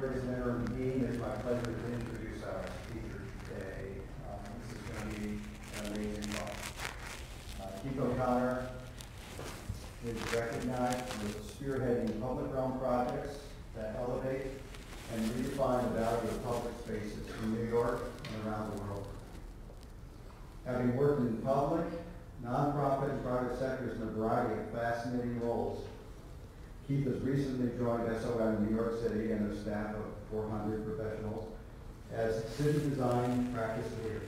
Center Dean, it's my pleasure to introduce our speaker today. Um, This is going to be an amazing talk. Uh, Keith O'Connor is recognized for spearheading public realm projects that elevate and redefine the value of public spaces in New York and around the world. Having worked in public, nonprofit, and private sectors in a variety of fascinating roles, Keith has recently joined SOM New York City and a staff of 400 professionals as city design practice leader.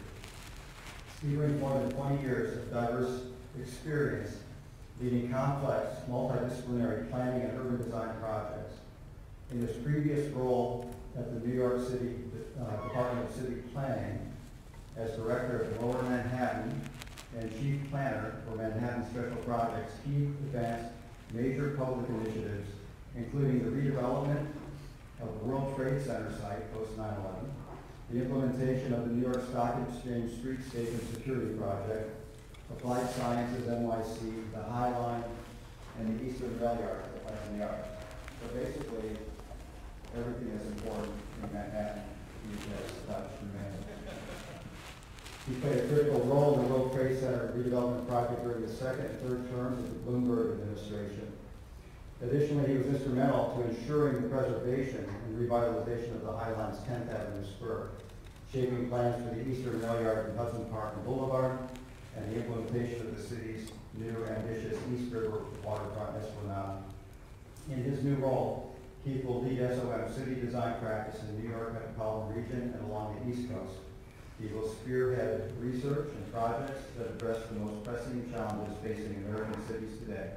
He brings more than 20 years of diverse experience leading complex, multidisciplinary planning and urban design projects. In his previous role at the New York City uh, Department of City Planning as Director of Lower Manhattan and Chief Planner for Manhattan Special Projects, he advanced major public initiatives, including the redevelopment of the World Trade Center site post 9/11, the implementation of the New York Stock Exchange Streetscape and Security Project, Applied Sciences NYC, the High Line, and the Eastern Rail Yard, the Yard. So basically, everything is important in Manhattan, he has managed. He played a critical role in the World Trade Center redevelopment project during the second and third terms of the Bloomberg administration. Additionally, he was instrumental to ensuring the preservation and revitalization of the Highline's 10th Avenue spur, shaping plans for the Eastern Rail Yard and Hudson Park and Boulevard, and the implementation of the city's new ambitious East River waterfront esplanade. In his new role, Keith will lead SOM city design practice in the New York metropolitan region and along the East Coast. He will spearhead research and projects that address the most pressing challenges facing American cities today,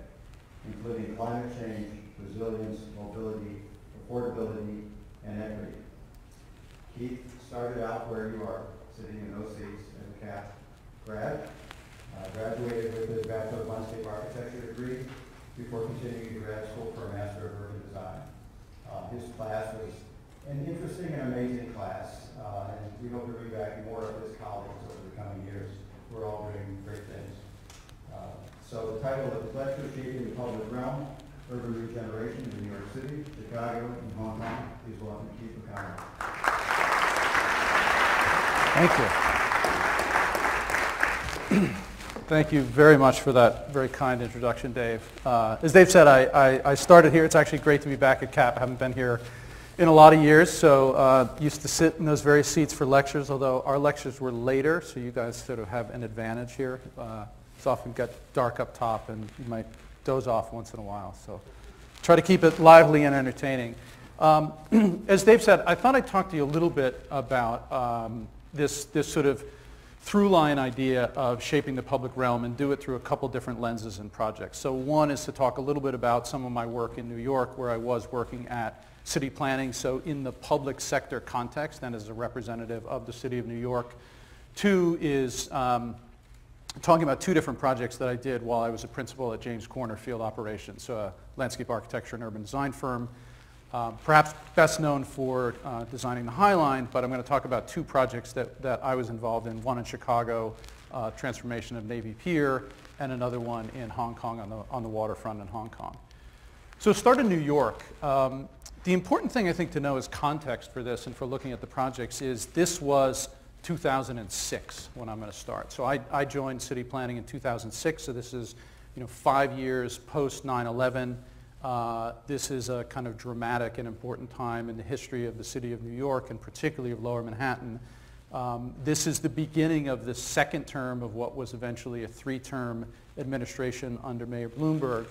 including climate change, resilience, mobility, affordability, and equity. Keith started out where you are, sitting in those seats as a CAP grad, uh, graduated with his Bachelor of Landscape Architecture degree before continuing to grad school for a Master of Urban Design. Uh, his class was an interesting and amazing class, uh, and we hope to bring back more of his colleagues over the coming years. We're all doing great things. So the title of his lecture, Shaping the Public Realm, Urban Regeneration in New York City, Chicago, and Hong Kong. Please welcome Keith O'Connor. Thank you. Thank you very much for that very kind introduction, Dave. Uh, as Dave said, I, I, I, started here. It's actually great to be back at CAP. I haven't been here in a lot of years, so uh, used to sit in those very seats for lectures, although our lectures were later, so you guys sort of have an advantage here. Uh, it's often got dark up top, and you might doze off once in a while. So try to keep it lively and entertaining. Um, as Dave said, I thought I'd talk to you a little bit about um, this, this sort of through line idea of shaping the public realm and do it through a couple different lenses and projects. So one is to talk a little bit about some of my work in New York where I was working at city planning, so in the public sector context and as a representative of the city of New York. Two is um, talking about two different projects that I did while I was a principal at James Corner Field Operations, so a landscape architecture and urban design firm. Um, perhaps best known for uh, designing the High Line, but I'm going to talk about two projects that, that I was involved in, one in Chicago, uh, transformation of Navy Pier, and another one in Hong Kong on the, on the waterfront in Hong Kong. So start in New York. Um, the important thing I think to know is context for this and for looking at the projects is this was 2006 when I'm going to start. So I, I joined city planning in 2006, so this is you know, five years post 9-11. Uh, this is a kind of dramatic and important time in the history of the city of New York and particularly of lower Manhattan. Um, this is the beginning of the second term of what was eventually a three-term administration under Mayor Bloomberg.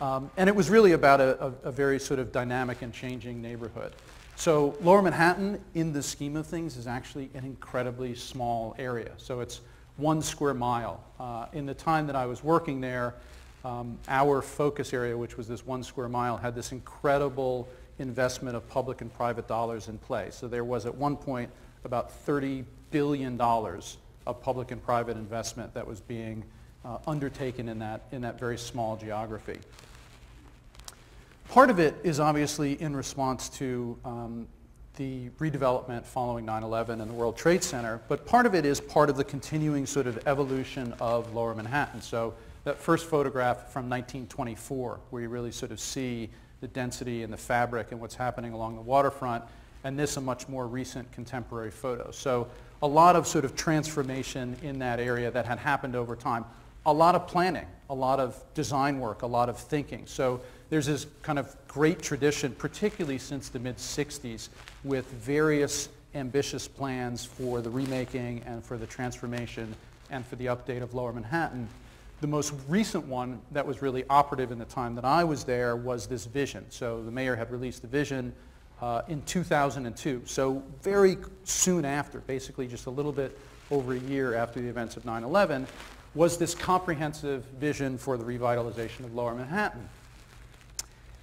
Um, and it was really about a, a, a, very sort of dynamic and changing neighborhood. So lower Manhattan, in the scheme of things, is actually an incredibly small area. So it's one square mile. Uh, in the time that I was working there, um, our focus area, which was this one square mile, had this incredible investment of public and private dollars in play. So there was at one point about $30 billion of public and private investment that was being uh, undertaken in that, in that very small geography. Part of it is obviously in response to um, the redevelopment following 9-11 and the World Trade Center, but part of it is part of the continuing sort of evolution of lower Manhattan. So that first photograph from 1924, where you really sort of see the density and the fabric and what's happening along the waterfront, and this a much more recent contemporary photo. So a lot of sort of transformation in that area that had happened over time. A lot of planning, a lot of design work, a lot of thinking. So there's this kind of great tradition, particularly since the mid-60s, with various ambitious plans for the remaking and for the transformation and for the update of Lower Manhattan. The most recent one that was really operative in the time that I was there was this vision. So the mayor had released the vision uh, in 2002. So very soon after, basically just a little bit over a year after the events of 9-11, was this comprehensive vision for the revitalization of Lower Manhattan.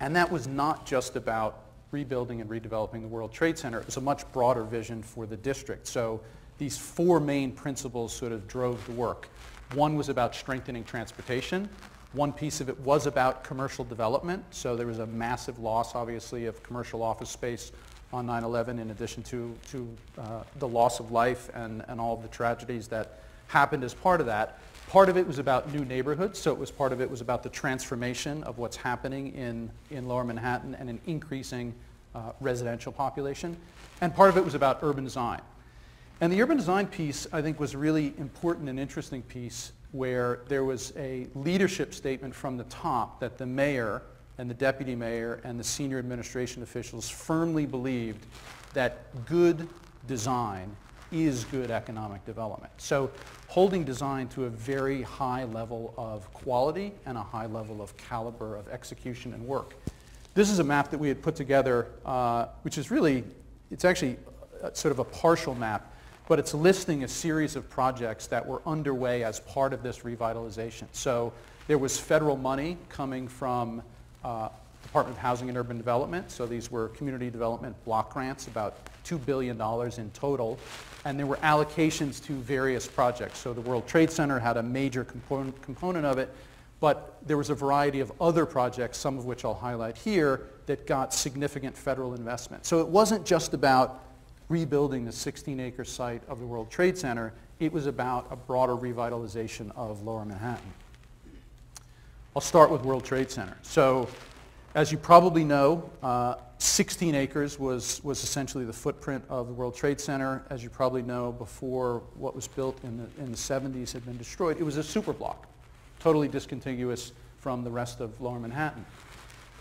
And that was not just about rebuilding and redeveloping the World Trade Center. It was a much broader vision for the district. So these four main principles sort of drove the work. One was about strengthening transportation. One piece of it was about commercial development. So there was a massive loss, obviously, of commercial office space on 9-11 in addition to, to uh, the loss of life and, and all of the tragedies that happened as part of that. Part of it was about new neighborhoods, so it was part of it was about the transformation of what's happening in, in lower Manhattan and an increasing uh, residential population. And part of it was about urban design. And the urban design piece, I think, was a really important and interesting piece where there was a leadership statement from the top that the mayor and the deputy mayor and the senior administration officials firmly believed that good design is good economic development. So holding design to a very high level of quality and a high level of caliber of execution and work. This is a map that we had put together, uh, which is really, it's actually a, sort of a partial map but it's listing a series of projects that were underway as part of this revitalization. So there was federal money coming from uh, Department of Housing and Urban Development. So these were community development block grants, about $2 billion in total. And there were allocations to various projects. So the World Trade Center had a major component, component of it, but there was a variety of other projects, some of which I'll highlight here, that got significant federal investment. So it wasn't just about rebuilding the 16-acre site of the World Trade Center. It was about a broader revitalization of Lower Manhattan. I'll start with World Trade Center. So as you probably know, uh, 16 acres was, was essentially the footprint of the World Trade Center. As you probably know, before what was built in the, in the 70s had been destroyed, it was a superblock, totally discontiguous from the rest of Lower Manhattan.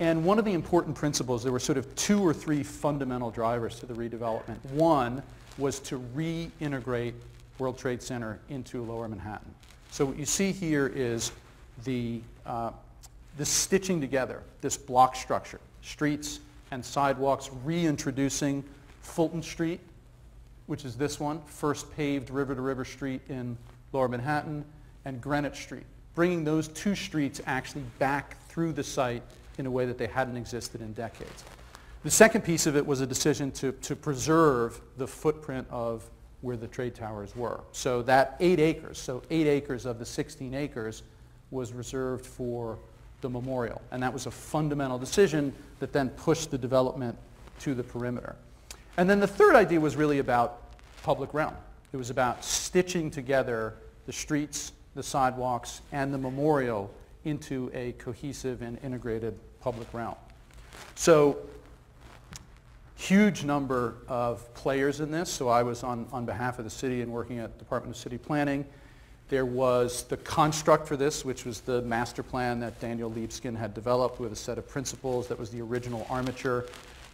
And one of the important principles, there were sort of two or three fundamental drivers to the redevelopment. One was to reintegrate World Trade Center into Lower Manhattan. So what you see here is the, uh, the stitching together, this block structure, streets and sidewalks, reintroducing Fulton Street, which is this one, first paved river-to-river street in Lower Manhattan, and Greenwich Street, bringing those two streets actually back through the site in a way that they hadn't existed in decades. The second piece of it was a decision to, to preserve the footprint of where the trade towers were. So that eight acres, so eight acres of the 16 acres was reserved for the memorial. And that was a fundamental decision that then pushed the development to the perimeter. And then the third idea was really about public realm. It was about stitching together the streets, the sidewalks, and the memorial into a cohesive and integrated public realm. So huge number of players in this. So I was on, on behalf of the city and working at Department of City Planning. There was the construct for this, which was the master plan that Daniel Libeskind had developed with a set of principles that was the original armature.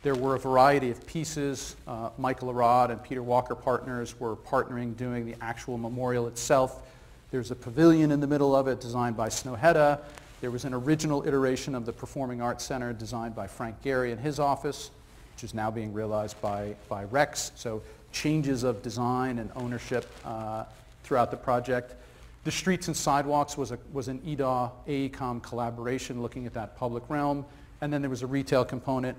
There were a variety of pieces. Uh, Michael Arad and Peter Walker Partners were partnering doing the actual memorial itself. There's a pavilion in the middle of it designed by Snøhetta. There was an original iteration of the Performing Arts Center designed by Frank Gehry in his office, which is now being realized by, by Rex. So changes of design and ownership uh, throughout the project. The streets and sidewalks was, a, was an EDA AECOM collaboration looking at that public realm. And then there was a retail component,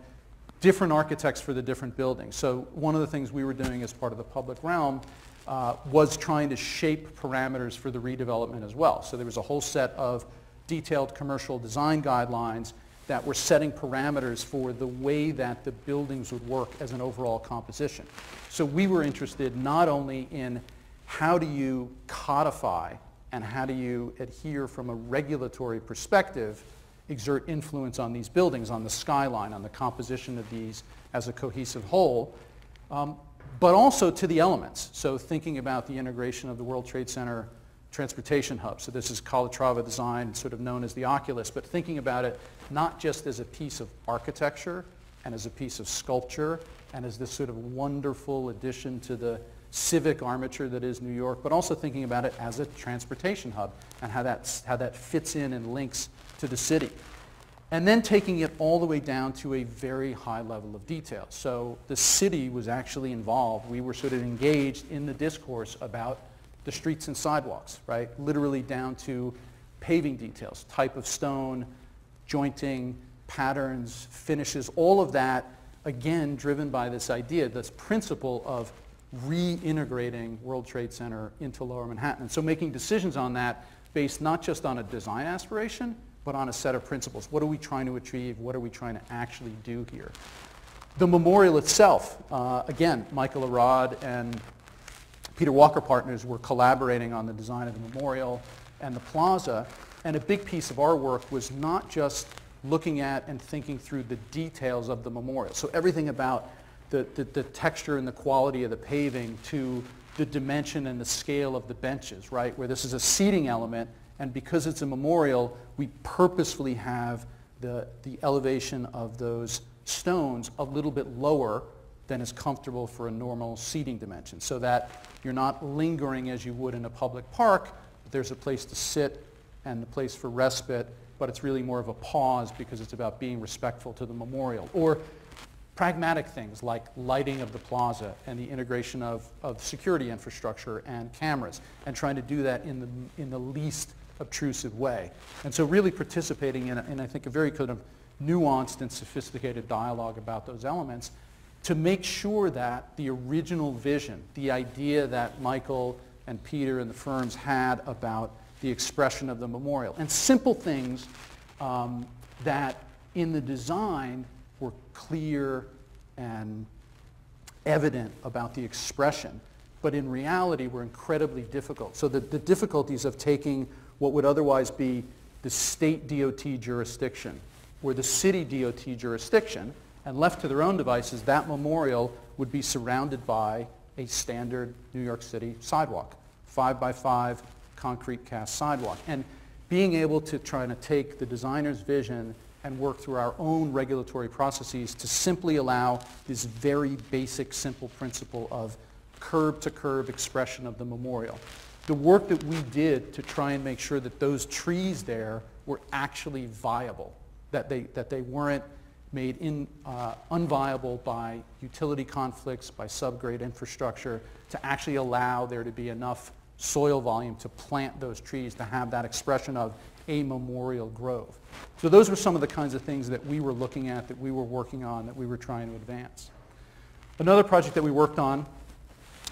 different architects for the different buildings. So one of the things we were doing as part of the public realm uh, was trying to shape parameters for the redevelopment as well. So there was a whole set of detailed commercial design guidelines that were setting parameters for the way that the buildings would work as an overall composition. So we were interested not only in how do you codify and how do you adhere from a regulatory perspective, exert influence on these buildings, on the skyline, on the composition of these as a cohesive whole, um, but also to the elements. So thinking about the integration of the World Trade Center transportation hub. So this is Calatrava design, sort of known as the Oculus, but thinking about it not just as a piece of architecture and as a piece of sculpture and as this sort of wonderful addition to the civic armature that is New York, but also thinking about it as a transportation hub and how, that's, how that fits in and links to the city. And then taking it all the way down to a very high level of detail. So the city was actually involved. We were sort of engaged in the discourse about the streets and sidewalks, right? Literally down to paving details, type of stone, jointing, patterns, finishes, all of that, again, driven by this idea, this principle of reintegrating World Trade Center into Lower Manhattan. And so making decisions on that based not just on a design aspiration, but on a set of principles. What are we trying to achieve? What are we trying to actually do here? The memorial itself, uh, again, Michael Arad and Peter Walker Partners were collaborating on the design of the memorial and the plaza. And a big piece of our work was not just looking at and thinking through the details of the memorial. So everything about the, the, the, texture and the quality of the paving to the dimension and the scale of the benches, right? Where this is a seating element, and because it's a memorial, we purposefully have the, the elevation of those stones a little bit lower than is comfortable for a normal seating dimension, so that you're not lingering as you would in a public park, but there's a place to sit and a place for respite, but it's really more of a pause because it's about being respectful to the memorial. Or pragmatic things like lighting of the plaza and the integration of, of security infrastructure and cameras and trying to do that in the, in the least obtrusive way. And so really participating in, a, in, I think, a very kind of nuanced and sophisticated dialogue about those elements to make sure that the original vision, the idea that Michael and Peter and the firms had about the expression of the memorial, and simple things um, that in the design clear and evident about the expression, but in reality were incredibly difficult. So the, the difficulties of taking what would otherwise be the state DOT jurisdiction or the city DOT jurisdiction, and left to their own devices, that memorial would be surrounded by a standard New York City sidewalk, five by five concrete cast sidewalk. And being able to try to take the designer's vision and work through our own regulatory processes to simply allow this very basic, simple principle of curb-to-curb expression of the memorial. The work that we did to try and make sure that those trees there were actually viable, that they, that they weren't made in, uh, unviable by utility conflicts, by subgrade infrastructure, to actually allow there to be enough soil volume to plant those trees to have that expression of a memorial grove. So those were some of the kinds of things that we were looking at, that we were working on, that we were trying to advance. Another project that we worked on,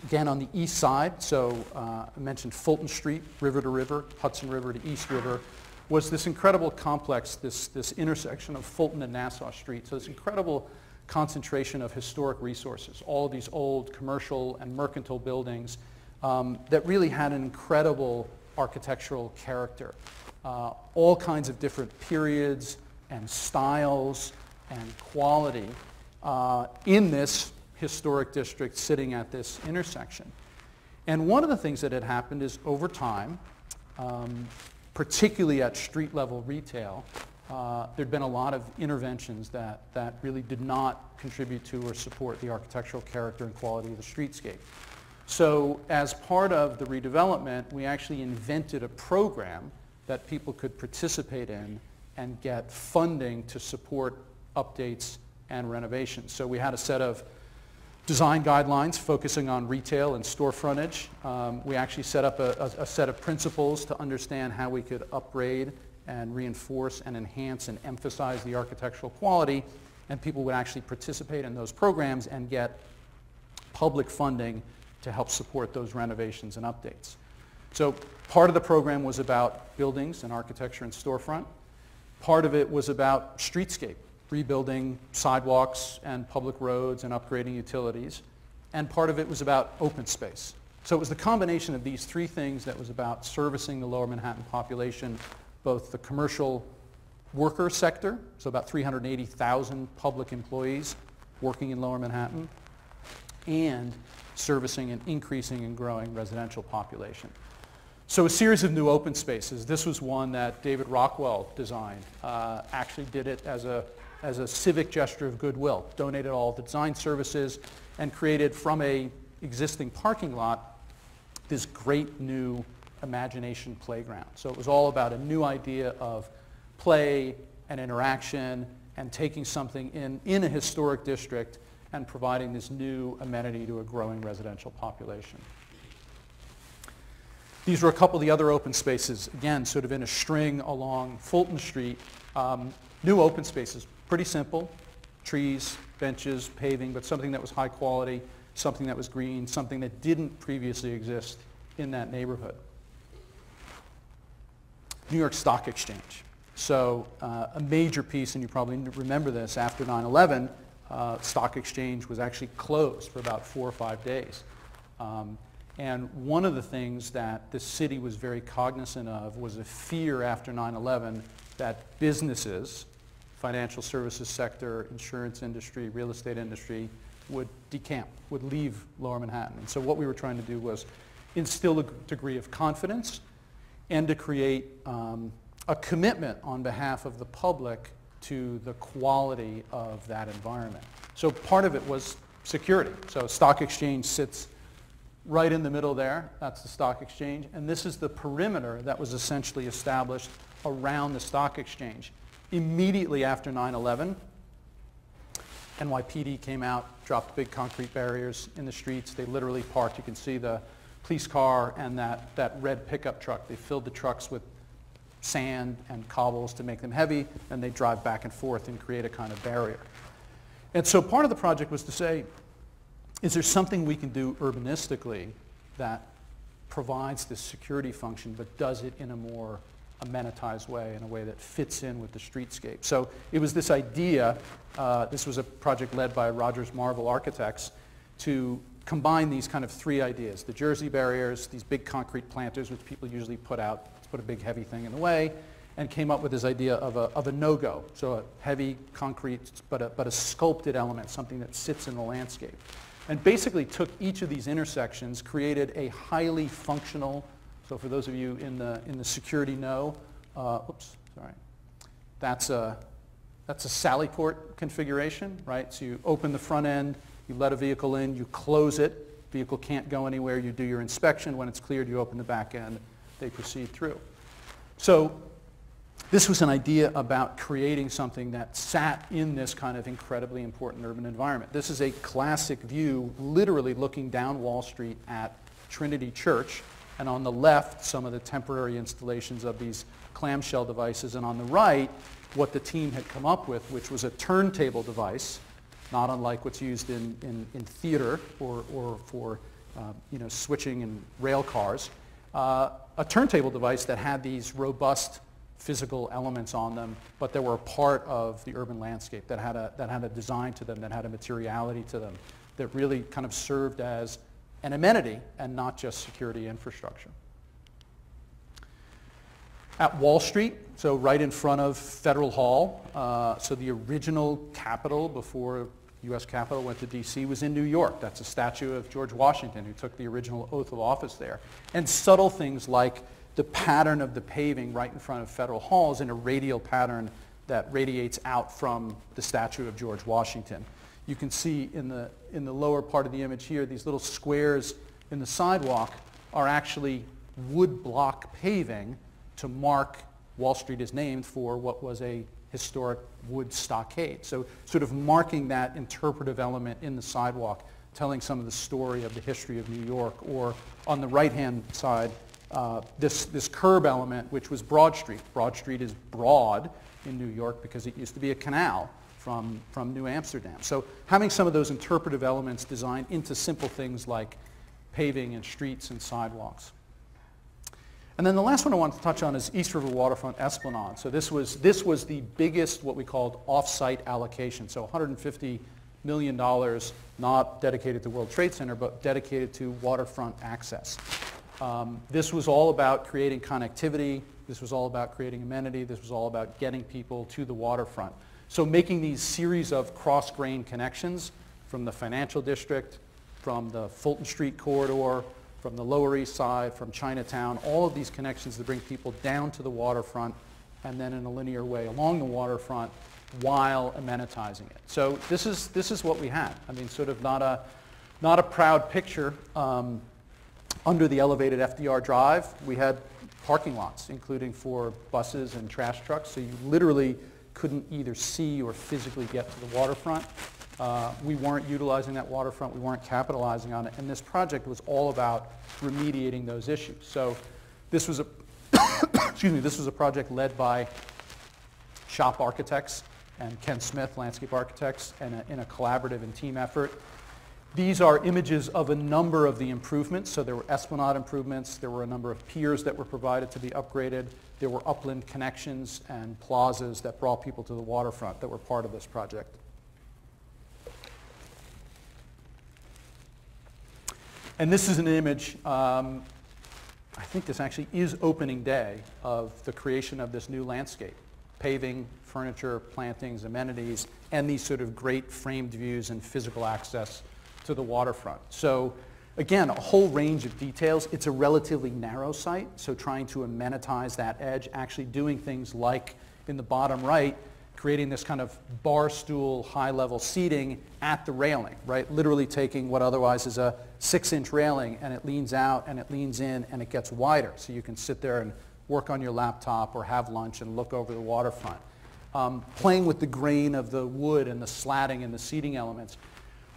again on the east side, so uh, I mentioned Fulton Street, river to river, Hudson River to East River, was this incredible complex, this, this intersection of Fulton and Nassau Street. So this incredible concentration of historic resources, all these old commercial and mercantile buildings um, that really had an incredible architectural character uh, all kinds of different periods and styles and quality uh, in this historic district sitting at this intersection. And one of the things that had happened is over time, um, particularly at street level retail, uh, there'd been a lot of interventions that, that really did not contribute to or support the architectural character and quality of the streetscape. So as part of the redevelopment, we actually invented a program that people could participate in and get funding to support updates and renovations. So we had a set of design guidelines focusing on retail and store frontage. Um, we actually set up a, a, a, set of principles to understand how we could upgrade and reinforce and enhance and emphasize the architectural quality, and people would actually participate in those programs and get public funding to help support those renovations and updates. So part of the program was about buildings and architecture and storefront. Part of it was about streetscape, rebuilding sidewalks and public roads and upgrading utilities. And part of it was about open space. So it was the combination of these three things that was about servicing the lower Manhattan population, both the commercial worker sector, so about 380,000 public employees working in lower Manhattan, and servicing an increasing and growing residential population. So a series of new open spaces. This was one that David Rockwell designed. Uh, actually did it as a, as a civic gesture of goodwill. Donated all the design services and created from a existing parking lot this great new imagination playground. So it was all about a new idea of play and interaction and taking something in, in a historic district and providing this new amenity to a growing residential population. These were a couple of the other open spaces, again, sort of in a string along Fulton Street. Um, new open spaces, pretty simple, trees, benches, paving, but something that was high quality, something that was green, something that didn't previously exist in that neighborhood. New York Stock Exchange. So uh, a major piece, and you probably remember this, after 9-11, uh, stock exchange was actually closed for about four or five days. Um, and one of the things that the city was very cognizant of was a fear after 9-11 that businesses, financial services sector, insurance industry, real estate industry, would decamp, would leave lower Manhattan. And so what we were trying to do was instill a degree of confidence and to create um, a commitment on behalf of the public to the quality of that environment. So part of it was security. So stock exchange sits right in the middle there. That's the stock exchange. And this is the perimeter that was essentially established around the stock exchange. Immediately after 9-11, NYPD came out, dropped big concrete barriers in the streets. They literally parked. You can see the police car and that, that red pickup truck. They filled the trucks with sand and cobbles to make them heavy, and they drive back and forth and create a kind of barrier. And so part of the project was to say, is there something we can do urbanistically that provides this security function but does it in a more amenitized way, in a way that fits in with the streetscape. So it was this idea, uh, this was a project led by Rogers Marvel Architects, to combine these kind of three ideas, the Jersey barriers, these big concrete planters, which people usually put out, put a big heavy thing in the way, and came up with this idea of a, of a no-go, so a heavy concrete, but a, but a sculpted element, something that sits in the landscape and basically took each of these intersections, created a highly functional, so for those of you in the, in the security know, uh, oops, sorry, that's a, that's a sally port configuration, right? So you open the front end, you let a vehicle in, you close it, vehicle can't go anywhere, you do your inspection, when it's cleared you open the back end, they proceed through. So this was an idea about creating something that sat in this kind of incredibly important urban environment. This is a classic view, literally looking down Wall Street at Trinity Church, and on the left, some of the temporary installations of these clamshell devices, and on the right, what the team had come up with, which was a turntable device, not unlike what's used in, in, in theater or, or for uh, you know, switching in rail cars, uh, a turntable device that had these robust physical elements on them, but they were a part of the urban landscape that had a, that had a design to them, that had a materiality to them, that really kind of served as an amenity and not just security infrastructure. At Wall Street, so right in front of Federal Hall, uh, so the original Capitol before U.S. Capitol went to D.C. was in New York. That's a statue of George Washington who took the original oath of office there. And subtle things like the pattern of the paving right in front of Federal halls in a radial pattern that radiates out from the statue of George Washington. You can see in the, in the lower part of the image here, these little squares in the sidewalk are actually wood block paving to mark Wall Street is named for what was a historic wood stockade. So sort of marking that interpretive element in the sidewalk, telling some of the story of the history of New York. Or on the right-hand side, uh, this, this curb element, which was Broad Street. Broad Street is broad in New York because it used to be a canal from, from New Amsterdam. So having some of those interpretive elements designed into simple things like paving and streets and sidewalks. And then the last one I want to touch on is East River Waterfront Esplanade. So this was, this was the biggest, what we called off-site allocation. So $150 million, not dedicated to World Trade Center, but dedicated to waterfront access. Um, this was all about creating connectivity. This was all about creating amenity. This was all about getting people to the waterfront. So making these series of cross-grain connections from the financial district, from the Fulton Street corridor, from the Lower East Side, from Chinatown, all of these connections that bring people down to the waterfront and then in a linear way along the waterfront while amenitizing it. So this is, this is what we had. I mean, sort of not a, not a proud picture. Um, under the elevated FDR Drive, we had parking lots, including for buses and trash trucks, so you literally couldn't either see or physically get to the waterfront. Uh, we weren't utilizing that waterfront, we weren't capitalizing on it, and this project was all about remediating those issues. So this was a, excuse me, this was a project led by SHoP architects and Ken Smith, landscape architects, and a, in a collaborative and team effort. These are images of a number of the improvements. So there were esplanade improvements. There were a number of piers that were provided to be upgraded. There were upland connections and plazas that brought people to the waterfront that were part of this project. And this is an image, um, I think this actually is opening day of the creation of this new landscape. Paving, furniture, plantings, amenities, and these sort of great framed views and physical access to the waterfront. So again, a whole range of details. It's a relatively narrow site, so trying to amenitize that edge, actually doing things like in the bottom right, creating this kind of bar stool high-level seating at the railing, right? Literally taking what otherwise is a six-inch railing and it leans out and it leans in and it gets wider. So you can sit there and work on your laptop or have lunch and look over the waterfront. Um, playing with the grain of the wood and the slatting and the seating elements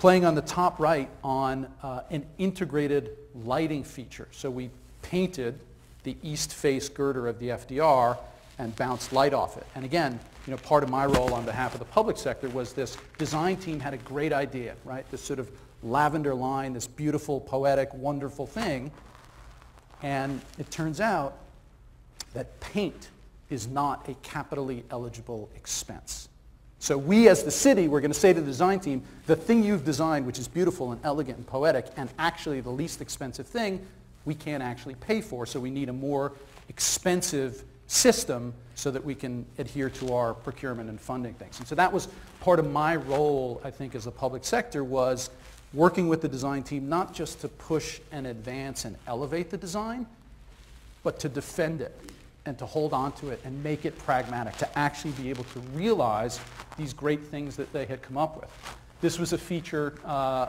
playing on the top right on uh, an integrated lighting feature. So we painted the east face girder of the FDR and bounced light off it. And again, you know, part of my role on behalf of the public sector was this design team had a great idea, right? This sort of lavender line, this beautiful, poetic, wonderful thing. And it turns out that paint is not a capitally eligible expense. So we as the city, we're going to say to the design team, the thing you've designed, which is beautiful and elegant and poetic, and actually the least expensive thing, we can't actually pay for. So we need a more expensive system so that we can adhere to our procurement and funding things. And so that was part of my role, I think, as a public sector was working with the design team, not just to push and advance and elevate the design, but to defend it and to hold on to it and make it pragmatic, to actually be able to realize these great things that they had come up with. This was a feature uh,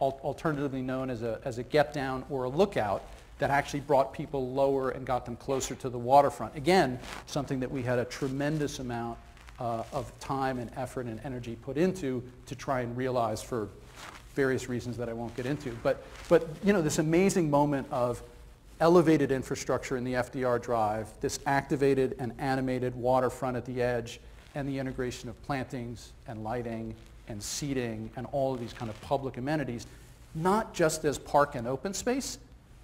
alternatively known as a, as a get down or a lookout that actually brought people lower and got them closer to the waterfront. Again, something that we had a tremendous amount uh, of time and effort and energy put into to try and realize for various reasons that I won't get into. But, but you know, this amazing moment of elevated infrastructure in the FDR Drive, this activated and animated waterfront at the edge, and the integration of plantings and lighting and seating and all of these kind of public amenities, not just as park and open space,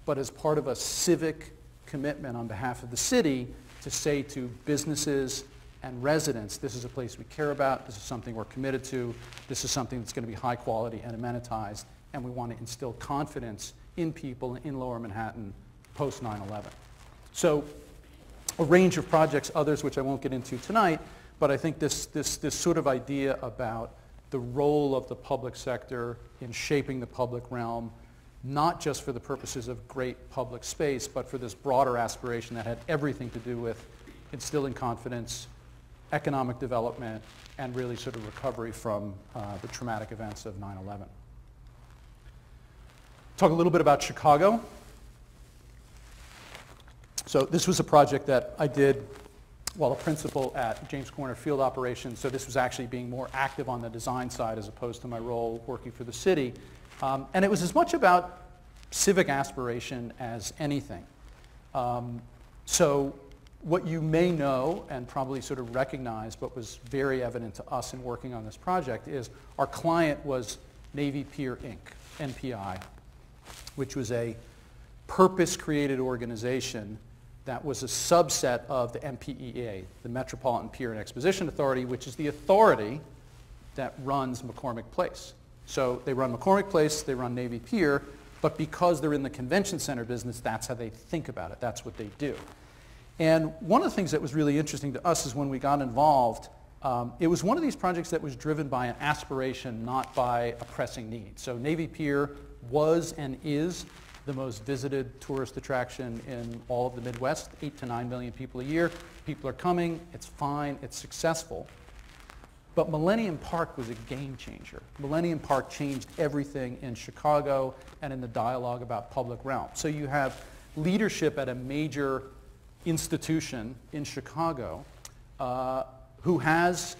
but as part of a civic commitment on behalf of the city to say to businesses and residents, this is a place we care about, this is something we're committed to, this is something that's going to be high quality and amenitized, and we want to instill confidence in people in lower Manhattan post 9-11. So a range of projects, others which I won't get into tonight, but I think this, this, this sort of idea about the role of the public sector in shaping the public realm, not just for the purposes of great public space, but for this broader aspiration that had everything to do with instilling confidence, economic development, and really sort of recovery from uh, the traumatic events of 9-11. Talk a little bit about Chicago. So this was a project that I did while a principal at James Corner Field Operations. So this was actually being more active on the design side as opposed to my role working for the city. Um, and it was as much about civic aspiration as anything. Um, so what you may know and probably sort of recognize, but was very evident to us in working on this project, is our client was Navy Pier Inc., NPI, which was a purpose-created organization that was a subset of the MPEA, the Metropolitan Pier and Exposition Authority, which is the authority that runs McCormick Place. So they run McCormick Place, they run Navy Pier, but because they're in the convention center business, that's how they think about it. That's what they do. And one of the things that was really interesting to us is when we got involved, um, it was one of these projects that was driven by an aspiration, not by a pressing need. So Navy Pier was and is the most visited tourist attraction in all of the Midwest, 8 to 9 million people a year. People are coming, it's fine, it's successful. But Millennium Park was a game changer. Millennium Park changed everything in Chicago and in the dialogue about public realm. So you have leadership at a major institution in Chicago uh, who has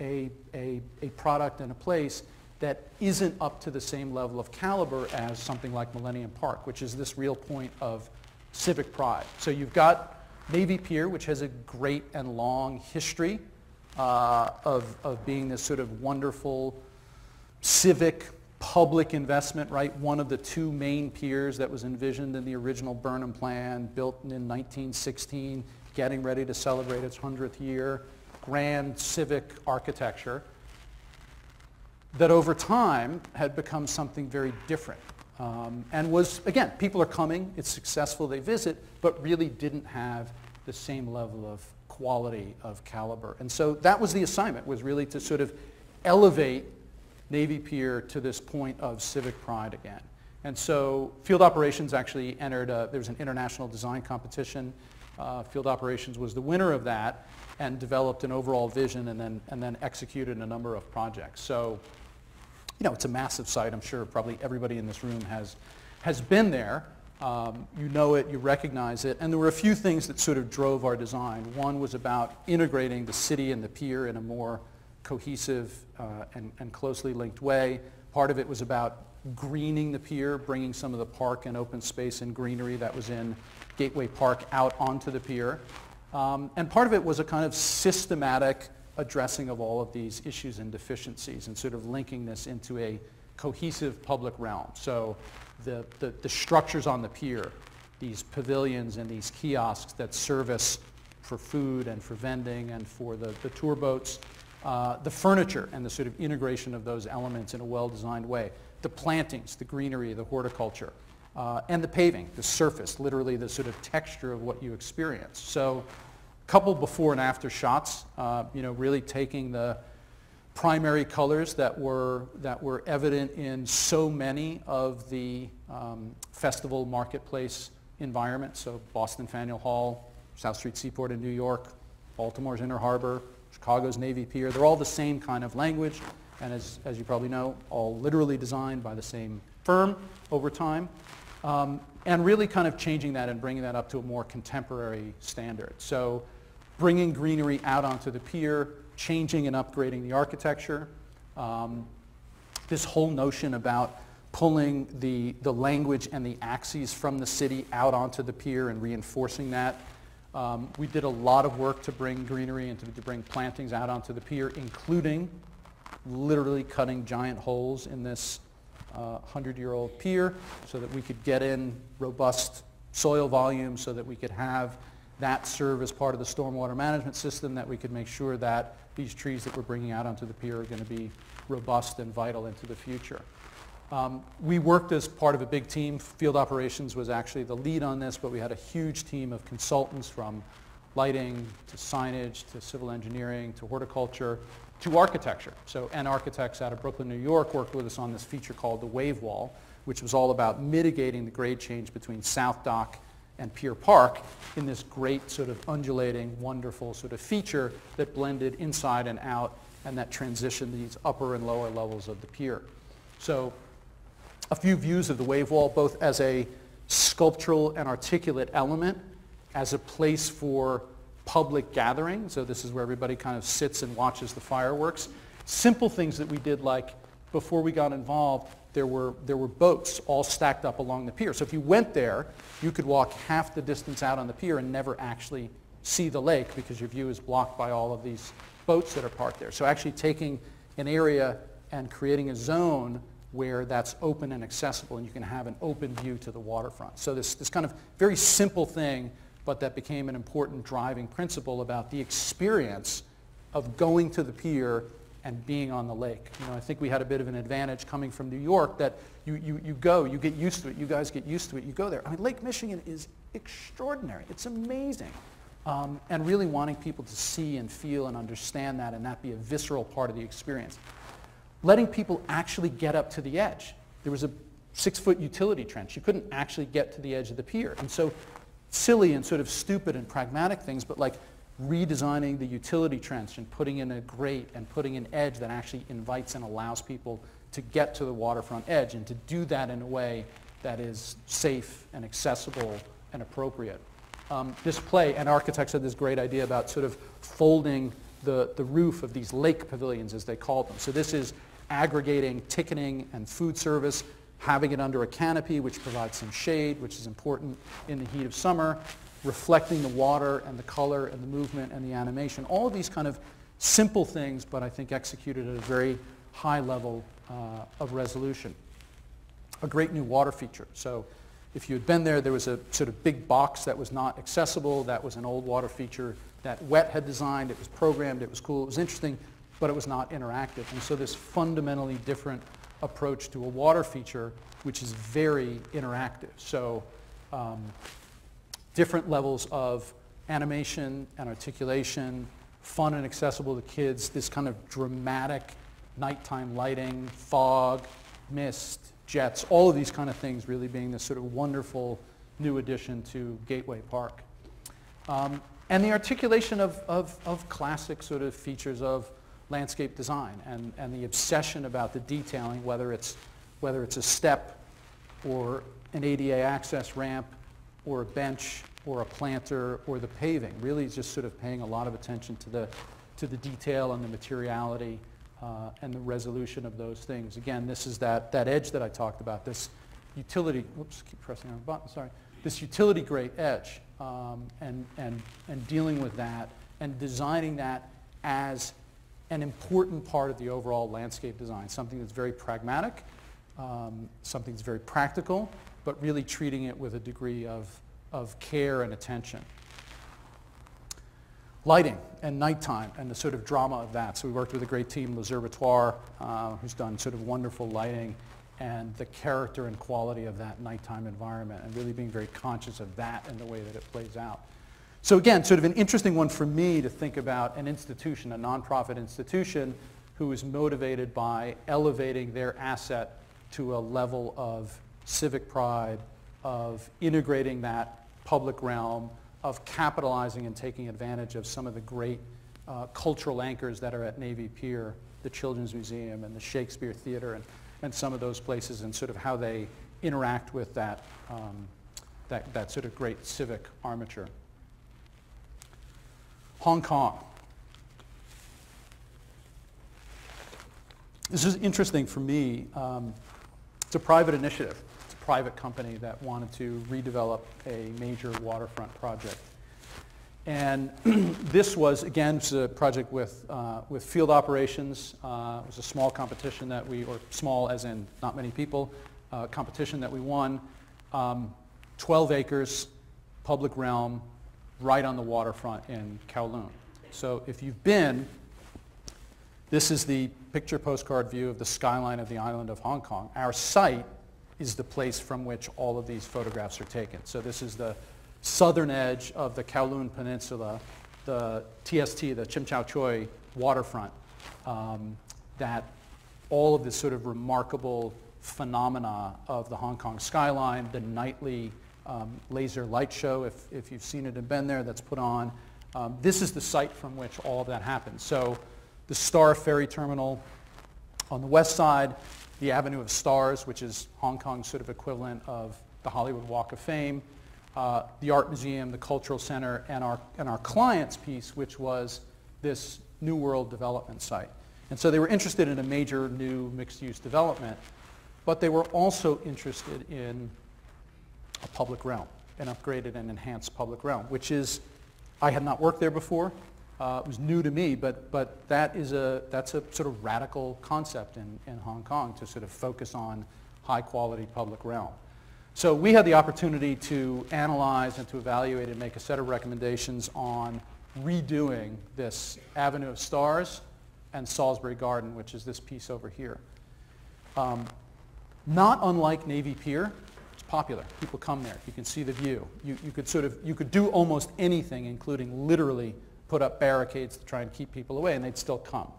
a, a, a product and a place that isn't up to the same level of caliber as something like Millennium Park, which is this real point of civic pride. So you've got Navy Pier, which has a great and long history uh, of, of being this sort of wonderful civic public investment, right? One of the two main piers that was envisioned in the original Burnham plan, built in 1916, getting ready to celebrate its 100th year, grand civic architecture that over time had become something very different. Um, and was, again, people are coming, it's successful, they visit, but really didn't have the same level of quality of caliber. And so that was the assignment, was really to sort of elevate Navy Pier to this point of civic pride again. And so field operations actually entered, a, there was an international design competition. Uh, field operations was the winner of that and developed an overall vision and then, and then executed a number of projects. So, you know, it's a massive site. I'm sure probably everybody in this room has, has been there. Um, you know it, you recognize it, and there were a few things that sort of drove our design. One was about integrating the city and the pier in a more cohesive uh, and, and closely linked way. Part of it was about greening the pier, bringing some of the park and open space and greenery that was in Gateway Park out onto the pier. Um, and part of it was a kind of systematic addressing of all of these issues and deficiencies and sort of linking this into a cohesive public realm. So the, the, the structures on the pier, these pavilions and these kiosks that service for food and for vending and for the, the tour boats, uh, the furniture and the sort of integration of those elements in a well-designed way, the plantings, the greenery, the horticulture, uh, and the paving, the surface, literally the sort of texture of what you experience. So couple before and after shots, uh, you know, really taking the primary colors that were, that were evident in so many of the um, festival marketplace environments. So Boston Faneuil Hall, South Street Seaport in New York, Baltimore's Inner Harbor, Chicago's Navy Pier. They're all the same kind of language, and as, as you probably know, all literally designed by the same firm over time. Um, and really kind of changing that and bringing that up to a more contemporary standard. So bringing greenery out onto the pier, changing and upgrading the architecture. Um, this whole notion about pulling the, the language and the axes from the city out onto the pier and reinforcing that. Um, we did a lot of work to bring greenery and to, to bring plantings out onto the pier, including literally cutting giant holes in this 100-year-old uh, pier so that we could get in robust soil volume so that we could have that serve as part of the stormwater management system, that we could make sure that these trees that we're bringing out onto the pier are going to be robust and vital into the future. Um, we worked as part of a big team. Field operations was actually the lead on this, but we had a huge team of consultants from lighting to signage to civil engineering to horticulture to architecture. So, nArchitects out of Brooklyn, New York worked with us on this feature called the Wave Wall, which was all about mitigating the grade change between South Dock and Pier Park in this great sort of undulating, wonderful sort of feature that blended inside and out and that transitioned these upper and lower levels of the pier. So a few views of the wave wall, both as a sculptural and articulate element, as a place for public gathering. So this is where everybody kind of sits and watches the fireworks. Simple things that we did like before we got involved, there were, there were boats all stacked up along the pier. So if you went there, you could walk half the distance out on the pier and never actually see the lake because your view is blocked by all of these boats that are parked there. So actually taking an area and creating a zone where that's open and accessible and you can have an open view to the waterfront. So this, this kind of very simple thing, but that became an important driving principle about the experience of going to the pier and being on the lake. You know, I think we had a bit of an advantage coming from New York that you, you, you go, you get used to it, you guys get used to it, you go there. I mean, Lake Michigan is extraordinary. It's amazing. Um, and really wanting people to see and feel and understand that and that be a visceral part of the experience. Letting people actually get up to the edge. There was a six-foot utility trench. You couldn't actually get to the edge of the pier. And so silly and sort of stupid and pragmatic things, but like redesigning the utility trench and putting in a grate and putting an edge that actually invites and allows people to get to the waterfront edge and to do that in a way that is safe and accessible and appropriate. Um, this play, nArchitects had this great idea about sort of folding the, the roof of these lake pavilions, as they called them. So this is aggregating ticketing and food service, having it under a canopy, which provides some shade, which is important in the heat of summer, reflecting the water and the color and the movement and the animation. All of these kind of simple things, but I think executed at a very high level uh, of resolution. A great new water feature. So if you had been there, there was a sort of big box that was not accessible. That was an old water feature that WET had designed. It was programmed. It was cool. It was interesting, but it was not interactive. And so this fundamentally different approach to a water feature, which is very interactive. So um, different levels of animation and articulation, fun and accessible to kids, this kind of dramatic nighttime lighting, fog, mist, jets, all of these kind of things really being this sort of wonderful new addition to Gateway Park. Um, and the articulation of, of, of, classic sort of features of landscape design and, and the obsession about the detailing, whether it's, whether it's a step or an ADA access ramp or a bench or a planter or the paving. Really just sort of paying a lot of attention to the, to the detail and the materiality uh, and the resolution of those things. Again, this is that, that edge that I talked about, this utility, oops, keep pressing on the button, sorry, this utility grade edge um, and, and, and dealing with that and designing that as an important part of the overall landscape design, something that's very pragmatic, um, something that's very practical, but really treating it with a degree of, of care and attention lighting and nighttime and the sort of drama of that. So we worked with a great team, L'Observatoire, uh, who's done sort of wonderful lighting and the character and quality of that nighttime environment and really being very conscious of that and the way that it plays out. So again, sort of an interesting one for me to think about an institution, a nonprofit institution who is motivated by elevating their asset to a level of civic pride, of integrating that public realm, of capitalizing and taking advantage of some of the great uh, cultural anchors that are at Navy Pier, the Children's Museum and the Shakespeare Theater and, and some of those places and sort of how they interact with that, um, that, that sort of great civic armature. Hong Kong. This is interesting for me. Um, it's a private initiative private company that wanted to redevelop a major waterfront project. And this was, again, was a project with, uh, with field operations. Uh, it was a small competition that we, or small as in not many people, uh, competition that we won. Um, 12 acres, public realm, right on the waterfront in Kowloon. So if you've been, this is the picture postcard view of the skyline of the island of Hong Kong. Our site is the place from which all of these photographs are taken. So this is the southern edge of the Kowloon Peninsula, the TST, the Sha Tsui waterfront, um, that all of this sort of remarkable phenomena of the Hong Kong skyline, the nightly um, laser light show, if, if you've seen it and been there, that's put on. Um, this is the site from which all of that happens. So the Star Ferry Terminal on the west side, the Avenue of Stars, which is Hong Kong's sort of equivalent of the Hollywood Walk of Fame, uh, the Art Museum, the Cultural Center, and our, and our client's piece, which was this New World development site. And so they were interested in a major new mixed-use development, but they were also interested in a public realm, an upgraded and enhanced public realm, which is, I had not worked there before. Uh, it was new to me, but, but that is a, that's a sort of radical concept in, in Hong Kong to sort of focus on high quality public realm. So we had the opportunity to analyze and to evaluate and make a set of recommendations on redoing this Avenue of Stars and Salisbury Garden, which is this piece over here. Um, not unlike Navy Pier, it's popular. People come there. You can see the view. You, you could sort of, you could do almost anything, including literally put up barricades to try and keep people away, and they'd still come.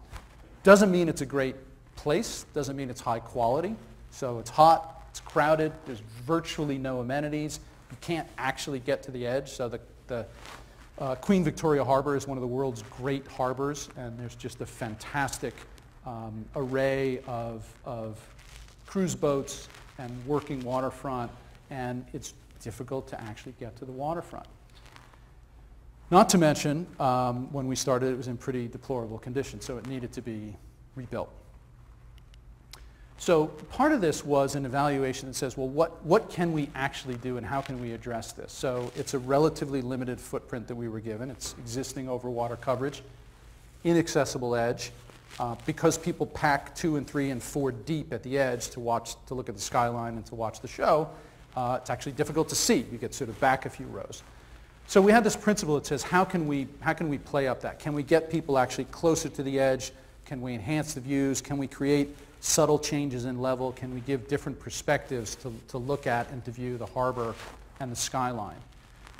Doesn't mean it's a great place, doesn't mean it's high quality. So it's hot, It's crowded. There's virtually no amenities. You can't actually get to the edge. So the, the uh, Queen Victoria Harbor is one of the world's great harbors, and there's just a fantastic um, array of, of cruise boats and working waterfront, and it's difficult to actually get to the waterfront. Not to mention, um, when we started, it was in pretty deplorable condition, so it needed to be rebuilt. So part of this was an evaluation that says, well, what, what can we actually do and how can we address this? So it's a relatively limited footprint that we were given. It's existing overwater coverage, inaccessible edge, uh, because people pack two and three and four deep at the edge to watch, to look at the skyline and to watch the show, uh, it's actually difficult to see. You get sort of back a few rows. So we had this principle that says, how can we, how can we play up that? Can we get people actually closer to the edge? Can we enhance the views? Can we create subtle changes in level? Can we give different perspectives to, to look at and to view the harbor and the skyline?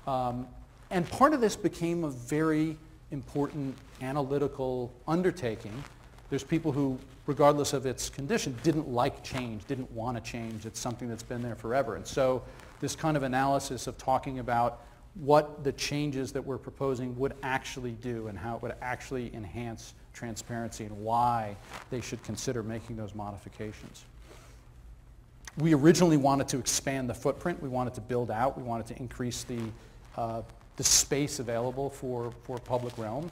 Um, and part of this became a very important analytical undertaking. There's people who, regardless of its condition, didn't like change, didn't want to change. It's something that's been there forever. And so this kind of analysis of talking about what the changes that we're proposing would actually do and how it would actually enhance transparency and why they should consider making those modifications. We originally wanted to expand the footprint. We wanted to build out. We wanted to increase the, uh, the space available for, for public realm.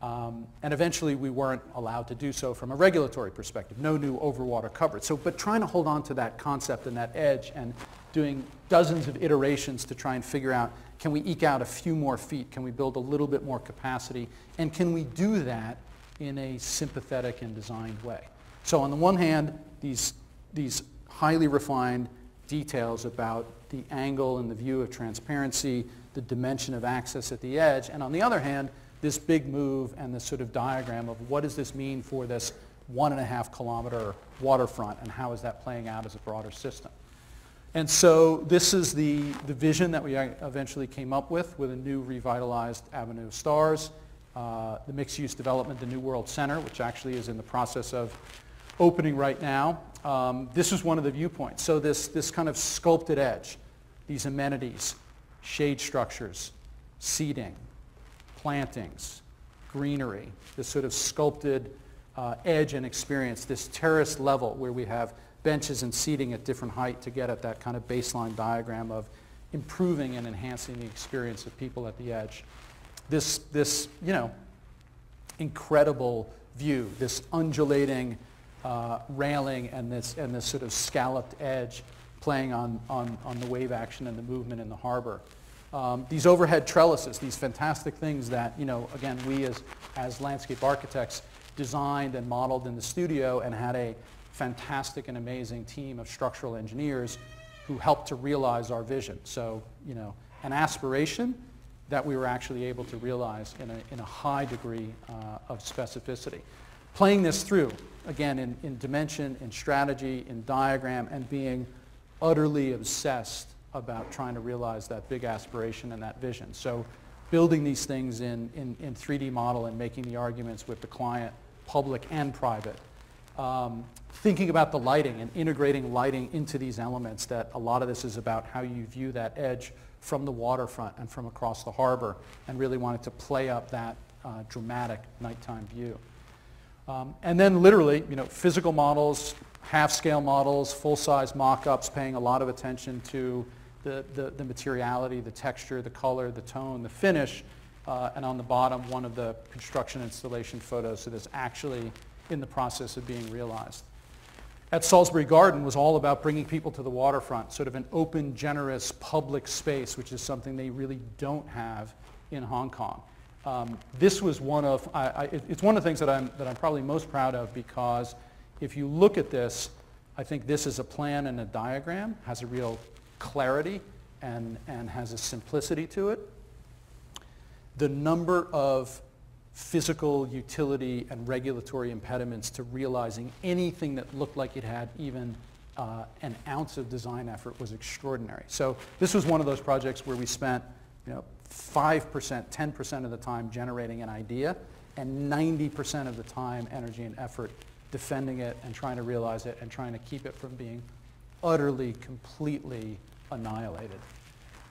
Um, and eventually we weren't allowed to do so from a regulatory perspective. No new overwater coverage. So, but trying to hold on to that concept and that edge and doing dozens of iterations to try and figure out can we eke out a few more feet? Can we build a little bit more capacity? And can we do that in a sympathetic and designed way? So on the one hand, these, these highly refined details about the angle and the view of transparency, the dimension of access at the edge, and on the other hand, this big move and this sort of diagram of what does this mean for this one and a half kilometer waterfront and how is that playing out as a broader system. And so this is the, the vision that we eventually came up with with a new revitalized Avenue of Stars, uh, the mixed-use development, the New World Center, which actually is in the process of opening right now. Um, this is one of the viewpoints. So this, this kind of sculpted edge, these amenities, shade structures, seating, plantings, greenery, this sort of sculpted uh, edge and experience, this terrace level where we have benches and seating at different height to get at that kind of baseline diagram of improving and enhancing the experience of people at the edge. This, this you know, incredible view, this undulating uh, railing and this, and this sort of scalloped edge playing on, on, on the wave action and the movement in the harbor. Um, these overhead trellises, these fantastic things that, you know, again, we as, as landscape architects designed and modeled in the studio and had a fantastic and amazing team of structural engineers who helped to realize our vision. So, you know, an aspiration that we were actually able to realize in a, in a high degree uh, of specificity. Playing this through, again, in, in dimension, in strategy, in diagram, and being utterly obsessed about trying to realize that big aspiration and that vision. So building these things in, in, in 3D model and making the arguments with the client, public and private, um, thinking about the lighting and integrating lighting into these elements that a lot of this is about how you view that edge from the waterfront and from across the harbor and really wanted to play up that uh, dramatic nighttime view. Um, and then literally, you know, physical models, half-scale models, full-size mock-ups, paying a lot of attention to the, the, the, materiality, the texture, the color, the tone, the finish, uh, and on the bottom, one of the construction installation photos that is actually in the process of being realized. At Salisbury Garden was all about bringing people to the waterfront, sort of an open, generous public space, which is something they really don't have in Hong Kong. Um, this was one of, I, I, it's one of the things that I'm, that I'm probably most proud of because if you look at this, I think this is a plan and a diagram, has a real clarity and, and has a simplicity to it. The number of physical utility and regulatory impediments to realizing anything that looked like it had even uh, an ounce of design effort was extraordinary. So this was one of those projects where we spent you know, 5%, 10% of the time generating an idea and 90% of the time, energy and effort defending it and trying to realize it and trying to keep it from being utterly, completely annihilated.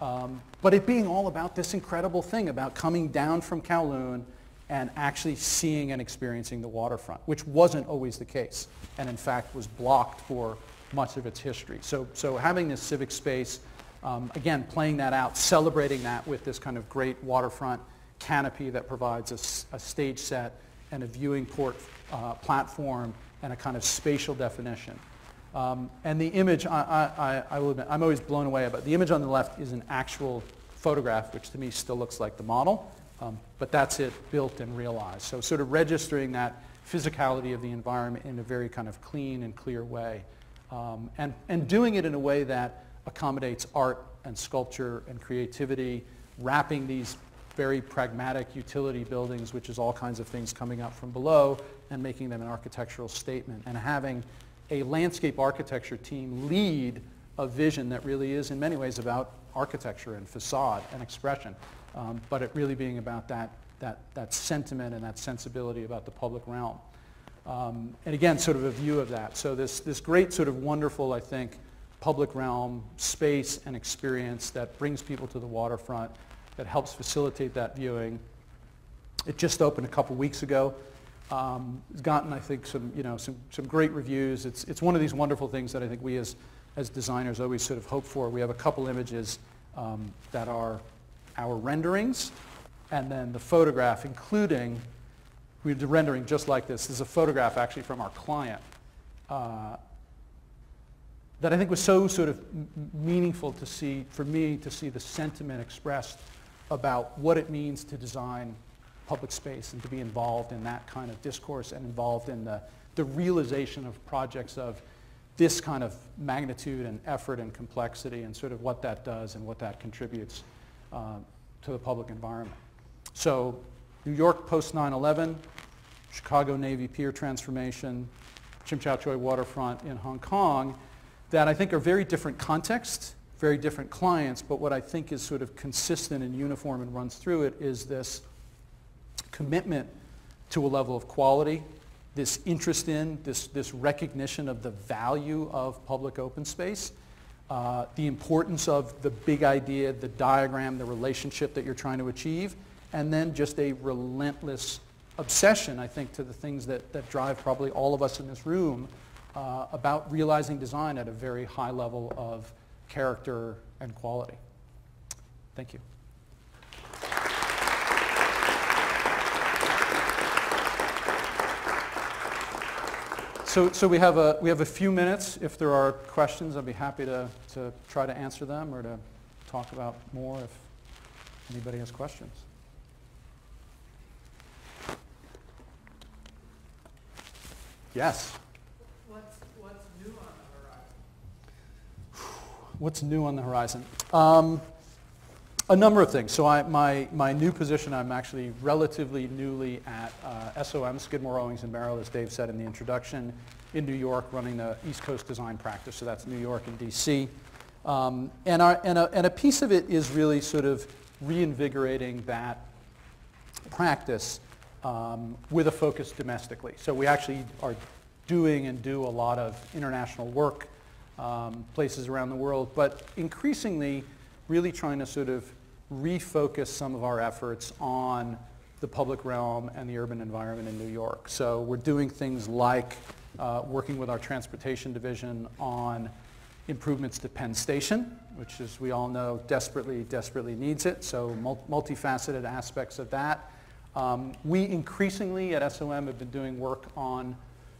Um, but it being all about this incredible thing about coming down from Kowloon and actually seeing and experiencing the waterfront, which wasn't always the case, and in fact was blocked for much of its history. So, so having this civic space, um, again, playing that out, celebrating that with this kind of great waterfront canopy that provides a, a stage set and a viewing port uh, platform and a kind of spatial definition. Um, and the image, I, I, I will admit, I'm always blown away about the image on the left is an actual photograph, which to me still looks like the model. Um, but that's it built and realized. So sort of registering that physicality of the environment in a very kind of clean and clear way. Um, and, and doing it in a way that accommodates art and sculpture and creativity, wrapping these very pragmatic utility buildings, which is all kinds of things coming up from below, and making them an architectural statement, and having a landscape architecture team lead a vision that really is in many ways about architecture and facade and expression um, but it really being about that, that, that sentiment and that sensibility about the public realm. Um, and again, sort of a view of that. So this, this great sort of wonderful, I think, public realm space and experience that brings people to the waterfront, that helps facilitate that viewing. It just opened a couple weeks ago. Um, it's gotten, I think, some, you know, some, some great reviews. It's, it's one of these wonderful things that I think we as, as designers always sort of hope for. We have a couple images um, that are our renderings, and then the photograph, including, we did rendering just like this. This is a photograph actually from our client uh, that I think was so sort of meaningful to see, for me to see the sentiment expressed about what it means to design public space and to be involved in that kind of discourse and involved in the, the realization of projects of this kind of magnitude and effort and complexity and sort of what that does and what that contributes uh, to the public environment. So New York post 9-11, Chicago Navy Pier transformation, Tsui waterfront in Hong Kong, that I think are very different contexts, very different clients, but what I think is sort of consistent and uniform and runs through it is this commitment to a level of quality, this interest in, this, this recognition of the value of public open space, uh, the importance of the big idea, the diagram, the relationship that you're trying to achieve, and then just a relentless obsession, I think, to the things that, that drive probably all of us in this room uh, about realizing design at a very high level of character and quality. Thank you. So, so we, have a, we have a few minutes. If there are questions, I'd be happy to, to try to answer them or to talk about more if anybody has questions. Yes? What's, what's new on the horizon? What's new on the horizon? Um, a number of things. So I, my, my new position, I'm actually relatively newly at uh, SOM, Skidmore, Owings & Merrill, as Dave said in the introduction, in New York, running the East Coast design practice. So that's New York and DC. Um, and, our, and, a, and a piece of it is really sort of reinvigorating that practice um, with a focus domestically. So we actually are doing and do a lot of international work um, places around the world, but increasingly really trying to sort of refocus some of our efforts on the public realm and the urban environment in New York. So we're doing things like uh, working with our transportation division on improvements to Penn Station, which as we all know desperately, desperately needs it. So multifaceted aspects of that. Um, we increasingly at SOM have been doing work on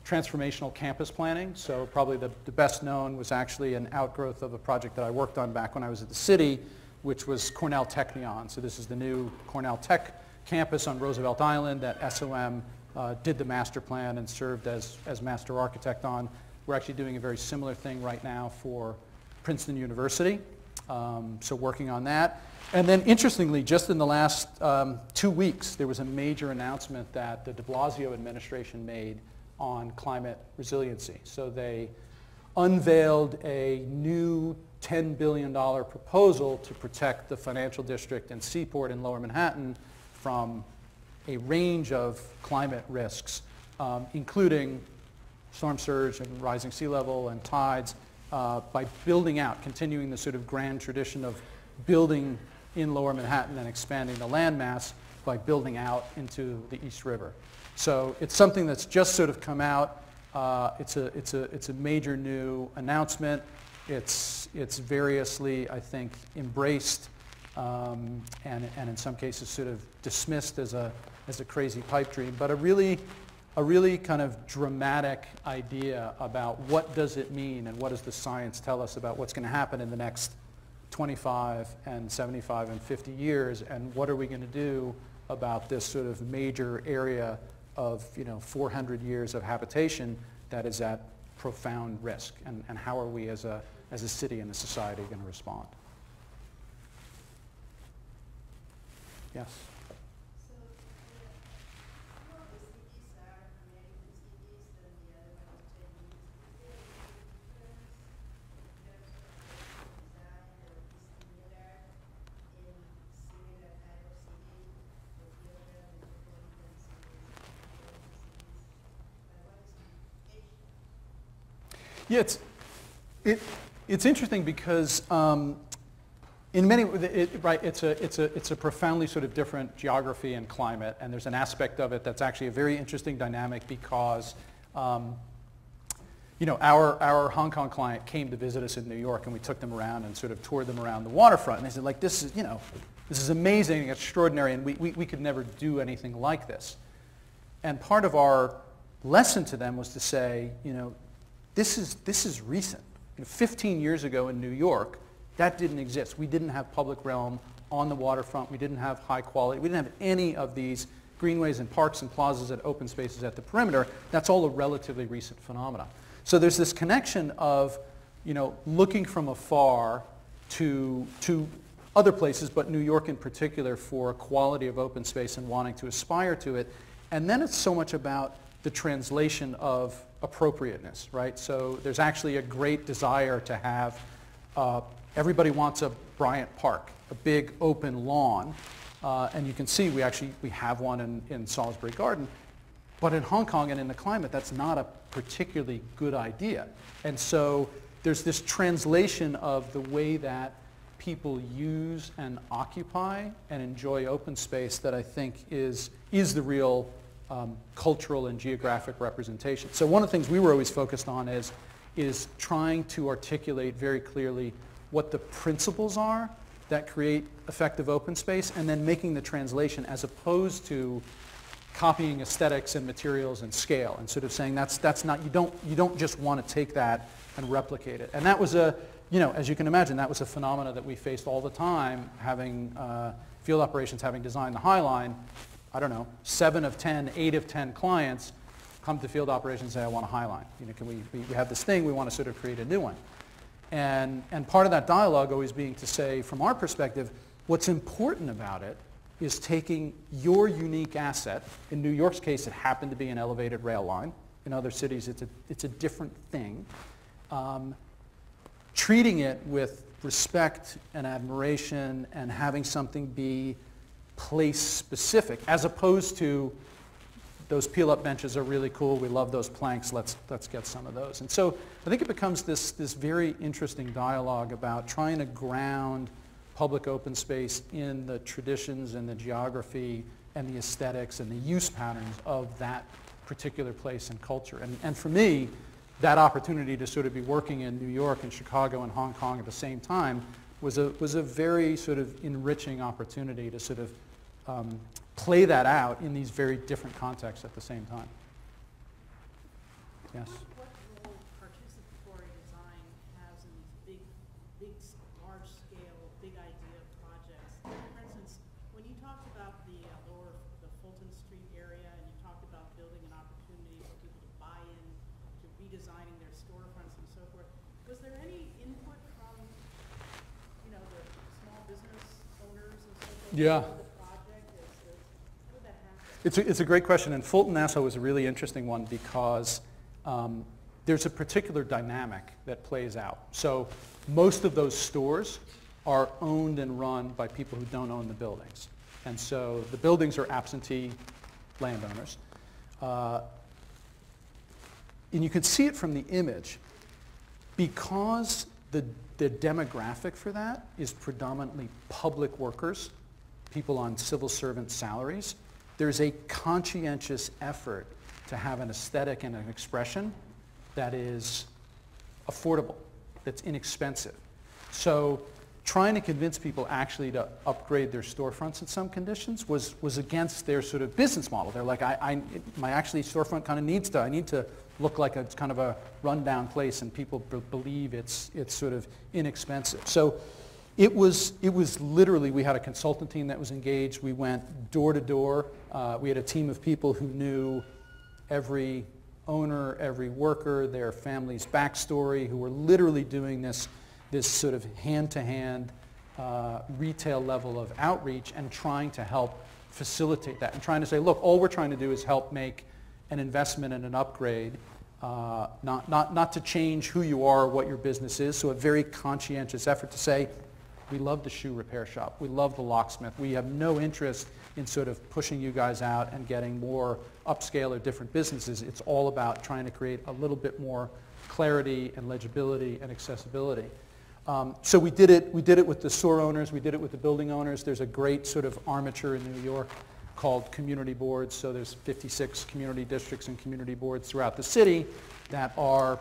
transformational campus planning. So probably the, the best known was actually an outgrowth of a project that I worked on back when I was at the city, which was Cornell Technion. So this is the new Cornell Tech campus on Roosevelt Island that SOM uh, did the master plan and served as, as master architect on. We're actually doing a very similar thing right now for Princeton University. Um, so working on that. And then interestingly, just in the last um, two weeks, there was a major announcement that the de Blasio administration made on climate resiliency. So they unveiled a new $10 billion proposal to protect the financial district and seaport in lower Manhattan from a range of climate risks, um, including storm surge and rising sea level and tides uh, by building out, continuing the sort of grand tradition of building in Lower Manhattan and expanding the landmass by building out into the East River. So it's something that's just sort of come out. Uh, it's, a, it's, a, it's a major new announcement. It's, it's variously, I think, embraced um, and, and in some cases sort of dismissed as a, as a crazy pipe dream, but a really, a really kind of dramatic idea about what does it mean and what does the science tell us about what's going to happen in the next 25 and 75 and 50 years and what are we going to do about this sort of major area of you know 400 years of habitation that is at profound risk? And, and how are we as a, as a city and a society going to respond? Yes. Yeah, it's, it, it's interesting because um, in many, it, right, it's a, it's, a, it's a profoundly sort of different geography and climate, and there's an aspect of it that's actually a very interesting dynamic because, um, you know, our, our Hong Kong client came to visit us in New York, and we took them around and sort of toured them around the waterfront, and they said, like, this is, you know, this is amazing, extraordinary, and we, we, we could never do anything like this. And part of our lesson to them was to say, you know, this is, this is recent. You know, 15 years ago in New York, that didn't exist. We didn't have public realm on the waterfront. We didn't have high quality. We didn't have any of these greenways and parks and plazas and open spaces at the perimeter. That's all a relatively recent phenomenon. So there's this connection of, you know, looking from afar to, to other places, but New York in particular, for a quality of open space and wanting to aspire to it. And then it's so much about the translation of appropriateness, right? So there's actually a great desire to have, uh, everybody wants a Bryant Park, a big open lawn. Uh, and you can see we actually, we have one in, in Salisbury Garden. But in Hong Kong and in the climate, that's not a particularly good idea. And so there's this translation of the way that people use and occupy and enjoy open space that I think is, is the real um, cultural and geographic representation. So one of the things we were always focused on is, is trying to articulate very clearly what the principles are that create effective open space and then making the translation as opposed to copying aesthetics and materials and scale and sort of saying that's, that's not, you don't, you don't just want to take that and replicate it. And that was a, you know, as you can imagine, that was a phenomena that we faced all the time having uh, field operations, having designed the High Line. I don't know, seven of 10, eight of 10 clients come to field operations and say, I want a High Line. You know, can we, we we have this thing, we want to sort of create a new one. And, and part of that dialogue always being to say, from our perspective, what's important about it is taking your unique asset. In New York's case, it happened to be an elevated rail line. In other cities, it's a, it's a different thing. Um, treating it with respect and admiration and having something be place specific as opposed to those peel up benches are really cool. We love those planks. Let's, let's get some of those. And so I think it becomes this, this very interesting dialogue about trying to ground public open space in the traditions and the geography and the aesthetics and the use patterns of that particular place and culture. And, and for me, that opportunity to sort of be working in New York and Chicago and Hong Kong at the same time was a, was a very sort of enriching opportunity to sort of um, play that out in these very different contexts at the same time. Yes? What role participatory design has in these big, big, large-scale, big idea projects? For instance, when you talked about the uh, lower, the Fulton Street area, and you talked about building an opportunity for people to buy in to redesigning their storefronts and so forth, was there any input from, you know, the small business owners and so forth? Yeah. into The project, is, is, how did that happen? It's a, it's a great question, and Fulton Nassau was a really interesting one because um, there's a particular dynamic that plays out. So most of those stores are owned and run by people who don't own the buildings. And so the buildings are absentee landowners. Uh, and you can see it from the image. because the, the demographic for that is predominantly public workers, people on civil servant salaries, there's a conscientious effort to have an aesthetic and an expression that is affordable, that's inexpensive. So trying to convince people actually to upgrade their storefronts in some conditions was, was against their sort of business model. They're like, I, I, my actually storefront kind of needs to, I need to look like a, it's kind of a rundown place and people believe it's, it's sort of inexpensive. So it was, it was literally, we had a consultant team that was engaged. We went door to door. Uh, we had a team of people who knew every owner, every worker, their family's backstory, who were literally doing this, this sort of hand-to-hand uh, retail level of outreach and trying to help facilitate that and trying to say, look, all we're trying to do is help make an investment and an upgrade, uh, not, not, not to change who you are or what your business is. So a very conscientious effort to say, we love the shoe repair shop. We love the locksmith. We have no interest in sort of pushing you guys out and getting more upscale or different businesses. It's all about trying to create a little bit more clarity and legibility and accessibility. Um, so we did it. We did it with the store owners. We did it with the building owners. There's a great sort of armature in New York called community boards. So there's 56 community districts and community boards throughout the city that are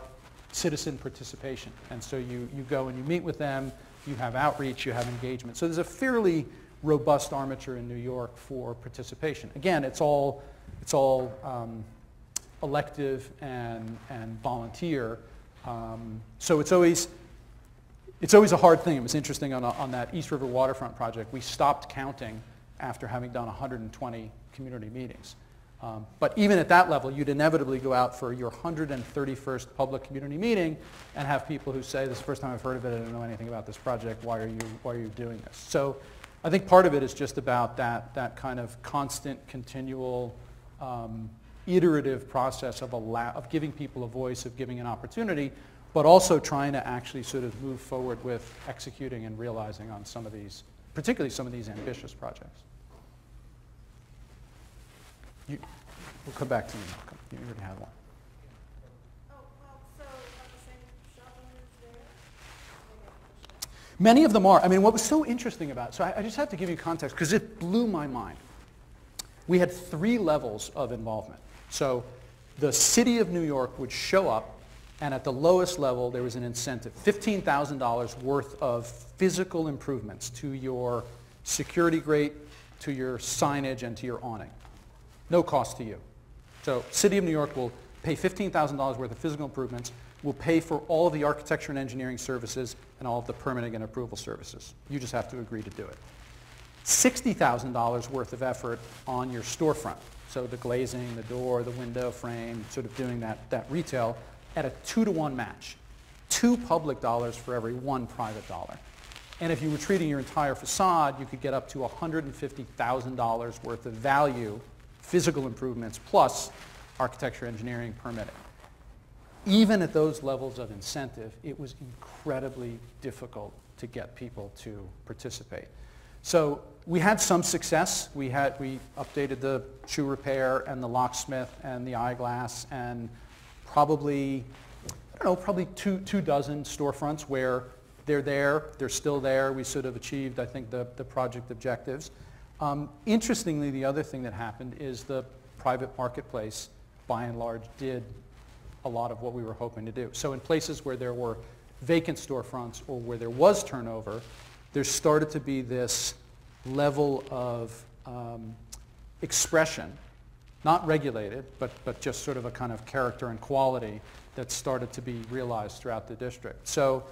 citizen participation. And so you, you go and you meet with them, you have outreach, you have engagement. So there's a fairly robust armature in New York for participation. Again, it's all, it's all um, elective and, and volunteer. Um, so it's always, it's always a hard thing. It was interesting on, a, on that East River waterfront project. We stopped counting after having done 120 community meetings. Um, but even at that level, you'd inevitably go out for your 131st public community meeting and have people who say, this is the first time I've heard of it, I don't know anything about this project, why are you, why are you doing this? So I think part of it is just about that, that kind of constant, continual, um, iterative process of, allow, of giving people a voice, of giving an opportunity, but also trying to actually sort of move forward with executing and realizing on some of these, particularly some of these ambitious projects. You, we'll come back to you. You already had one. Many of them are. I mean, what was so interesting about so I, I just have to give you context because it blew my mind. We had three levels of involvement. So the city of New York would show up, and at the lowest level, there was an incentive, $15,000 worth of physical improvements to your security grate, to your signage, and to your awning. No cost to you. So City of New York will pay $15,000 worth of physical improvements, will pay for all of the architecture and engineering services and all of the permitting and approval services. You just have to agree to do it. $60,000 worth of effort on your storefront. So the glazing, the door, the window frame, sort of doing that, that retail at a two to one match. Two public dollars for every one private dollar. And if you were treating your entire facade, you could get up to $150,000 worth of value, physical improvements, plus architecture, engineering, permitting. Even at those levels of incentive, it was incredibly difficult to get people to participate. So we had some success. We, had, we updated the shoe repair and the locksmith and the eyeglass and probably, I don't know, probably two, two dozen storefronts where they're there, they're still there. We sort of achieved, I think, the, the project objectives. Um, interestingly, the other thing that happened is the private marketplace, by and large, did a lot of what we were hoping to do. So in places where there were vacant storefronts or where there was turnover, there started to be this level of um, expression, not regulated, but, but just sort of a kind of character and quality that started to be realized throughout the district. So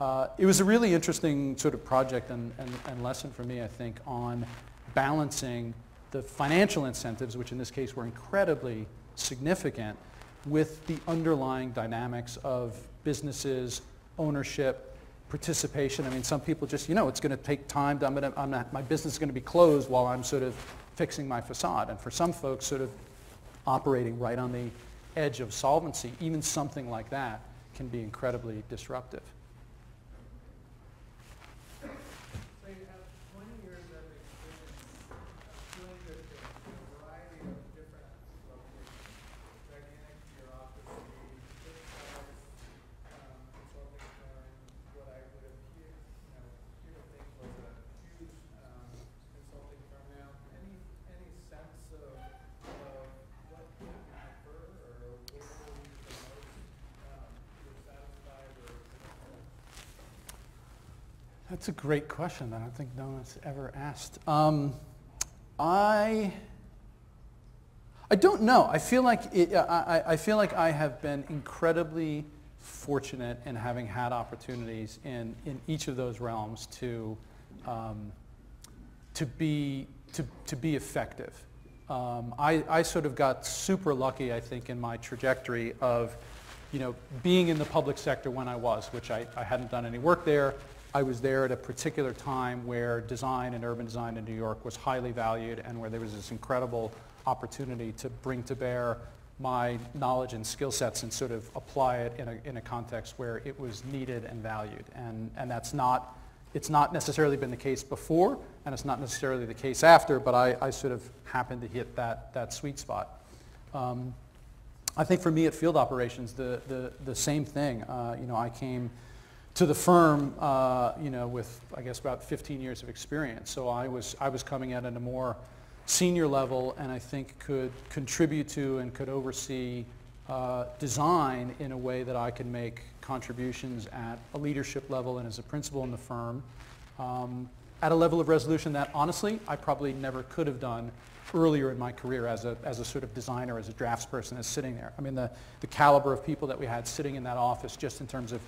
uh, it was a really interesting sort of project and, and, and lesson for me, I think, on balancing the financial incentives, which in this case were incredibly significant, with the underlying dynamics of businesses, ownership, participation. I mean, some people just, you know, it's going to take time. To, I'm gonna, I'm not, my business is going to be closed while I'm sort of fixing my facade. And for some folks, sort of operating right on the edge of solvency, even something like that can be incredibly disruptive. Great question that I don't think no one's ever asked. Um, I, I don't know. I feel like it, I, I- feel like I have been incredibly fortunate in having had opportunities in, in each of those realms to, um, to be to, to be effective. Um, I, I sort of got super lucky, I think, in my trajectory of, you know, being in the public sector when I was, which I, I hadn't done any work there. I was there at a particular time where design and urban design in New York was highly valued and where there was this incredible opportunity to bring to bear my knowledge and skill sets and sort of apply it in a, in a context where it was needed and valued. And, and that's not it's not necessarily been the case before, and it's not necessarily the case after, but I, I sort of happened to hit that, that sweet spot. Um, I think for me at field operations, the, the, the same thing. Uh, you know, I came to the firm, uh, you know, with, I guess, about 15 years of experience. So I was, I was coming at it a more senior level, and I think could contribute to and could oversee uh, design in a way that I can make contributions at a leadership level and as a principal in the firm um, at a level of resolution that honestly I probably never could have done earlier in my career as a, as a sort of designer, as a draftsperson, as sitting there. I mean, the, the caliber of people that we had sitting in that office just in terms of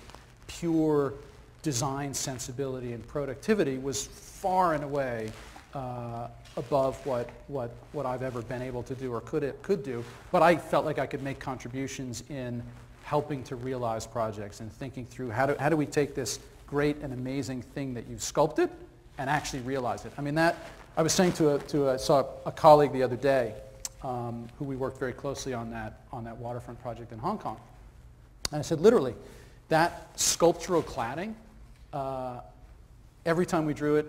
pure design sensibility and productivity was far and away uh, above what, what, what I've ever been able to do or could, it could do. But I felt like I could make contributions in helping to realize projects and thinking through how do, how do we take this great and amazing thing that you've sculpted and actually realize it. I mean that, I was saying to a, to a, saw a colleague the other day um, who we worked very closely on that, on that waterfront project in Hong Kong. And I said, literally, that sculptural cladding, uh, every time we drew it,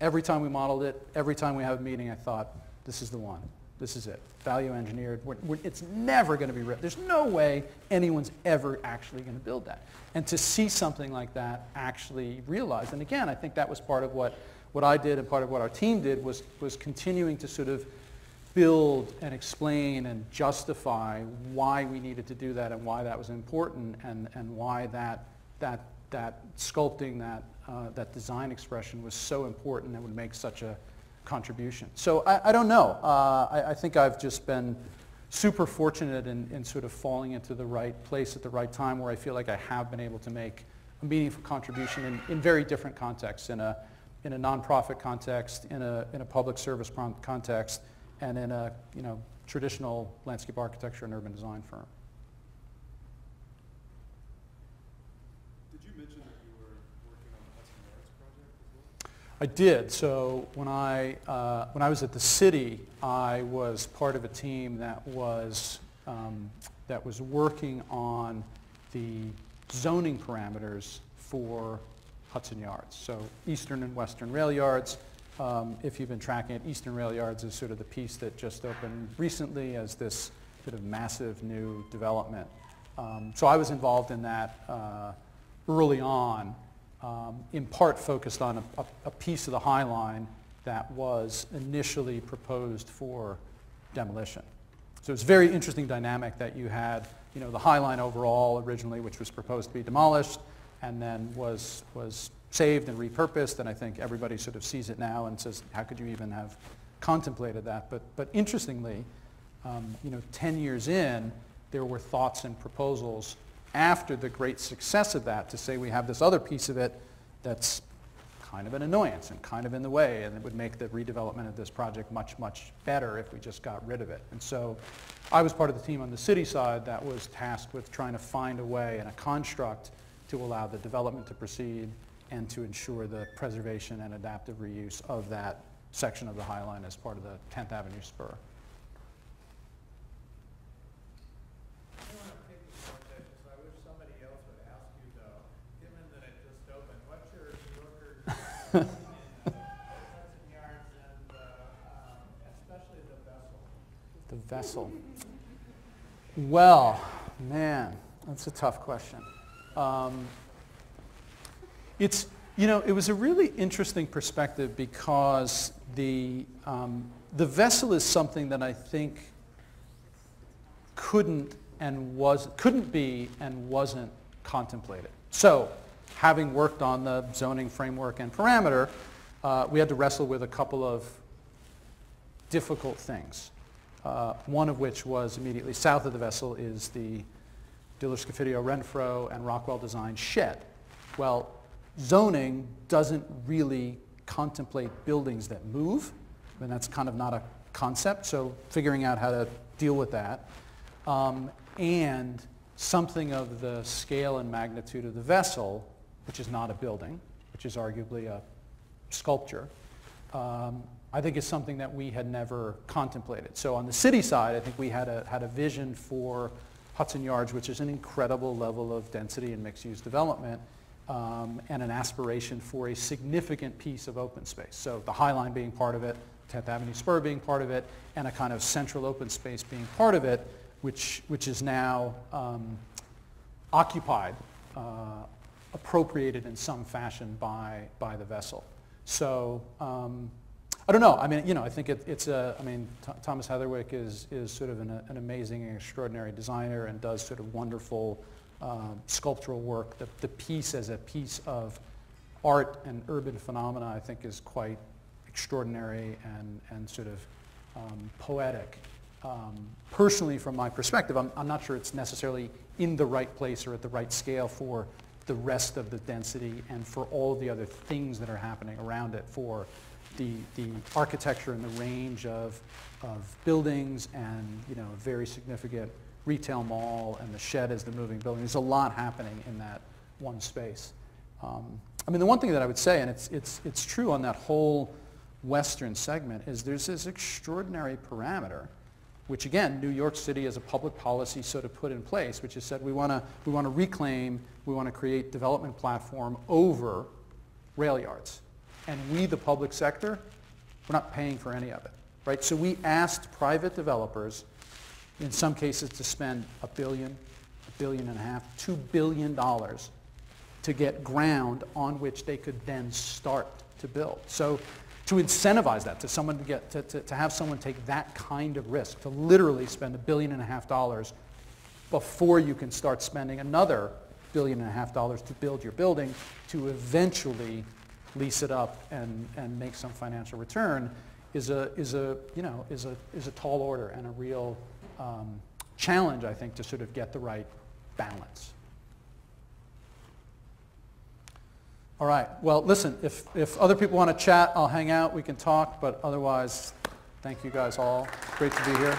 every time we modeled it, every time we have a meeting, I thought, this is the one. This is it. Value engineered. We're, we're, it's never going to be ripped. There's no way anyone's ever actually going to build that. And to see something like that actually realized, and again, I think that was part of what, what I did and part of what our team did was, was continuing to sort of build and explain and justify why we needed to do that and why that was important and, and why that, that, that sculpting, that, uh, that design expression was so important and would make such a, contribution. So I, I don't know. Uh, I, I, think I've just been super fortunate in, in, sort of falling into the right place at the right time where I feel like I have been able to make a meaningful contribution in, in very different contexts, in a, in a nonprofit context, in a, in a public service context, and in a you know, traditional landscape architecture and urban design firm. Did you mention that you were working on the Hudson Yards project as well? I did. So when I, uh, when I was at the city, I was part of a team that was, um, that was working on the zoning parameters for Hudson Yards. So eastern and western rail yards. Um, if you've been tracking it, Eastern Rail Yards is sort of the piece that just opened recently as this sort of massive new development. Um, so I was involved in that uh, early on um, in part focused on a, a, piece of the High Line that was initially proposed for demolition. So it's a very interesting dynamic that you had, you know, the High Line overall originally, which was proposed to be demolished, and then was, was saved and repurposed, and I think everybody sort of sees it now and says, how could you even have contemplated that? But, but interestingly, um, you know, 10 years in, there were thoughts and proposals after the great success of that to say we have this other piece of it that's kind of an annoyance and kind of in the way and it would make the redevelopment of this project much, much better if we just got rid of it. And so I was part of the team on the city side that was tasked with trying to find a way and a construct to allow the development to proceed and to ensure the preservation and adaptive reuse of that section of the High Line as part of the 10th Avenue spur. the vessel. Well, man, that's a tough question. Um, it's, you know, it was a really interesting perspective because the, um, the vessel is something that I think couldn't and was, couldn't be and wasn't contemplated. So having worked on the zoning framework and parameter, uh, we had to wrestle with a couple of difficult things. Uh, one of which was immediately south of the vessel is the Diller Scofidio Renfro and Rockwell Design shed. Well, zoning doesn't really contemplate buildings that move. and that's kind of not a concept, so figuring out how to deal with that. Um, and something of the scale and magnitude of the vessel, which is not a building, which is arguably a sculpture, um, I think is something that we had never contemplated. So on the city side, I think we had a, had a vision for Hudson Yards, which is an incredible level of density and mixed-use development, um, and an aspiration for a significant piece of open space. So the High Line being part of it, 10th Avenue Spur being part of it, and a kind of central open space being part of it, which, which is now um, occupied, uh, appropriated in some fashion by, by the vessel. So um, I don't know. I mean, you know, I think it, it's a, I mean, Th- Thomas Heatherwick is, is sort of an, an amazing and extraordinary designer and does sort of wonderful um, sculptural work. The, the piece as a piece of art and urban phenomena, I think, is quite extraordinary and, and sort of um, poetic. Um, personally, from my perspective, I'm, I'm not sure it's necessarily in the right place or at the right scale for the rest of the density and for all the other things that are happening around it for the, the architecture and the range of, of buildings and, you know, very significant retail mall and the shed as the moving building. There's a lot happening in that one space. Um, I mean, the one thing that I would say, and it's, it's, it's true on that whole western segment, is there's this extraordinary parameter, which again, New York City as a public policy sort of put in place, which is said we want to we want to reclaim, we want to create development platform over rail yards. And we, the public sector, we're not paying for any of it, right? So we asked private developers, in some cases, to spend a billion, a billion and a half, two billion dollars to get ground on which they could then start to build. So to incentivize that, to someone to get, to, to, to have someone take that kind of risk, to literally spend a billion and a half dollars before you can start spending another billion and a half dollars to build your building, to eventually lease it up and, and make some financial return is a, is a, you know, is a, is a tall order and a real um, challenge, I think, to sort of get the right balance. All right. Well, listen, if, if other people want to chat, I'll hang out. We can talk. But otherwise, thank you guys all. Great to be here.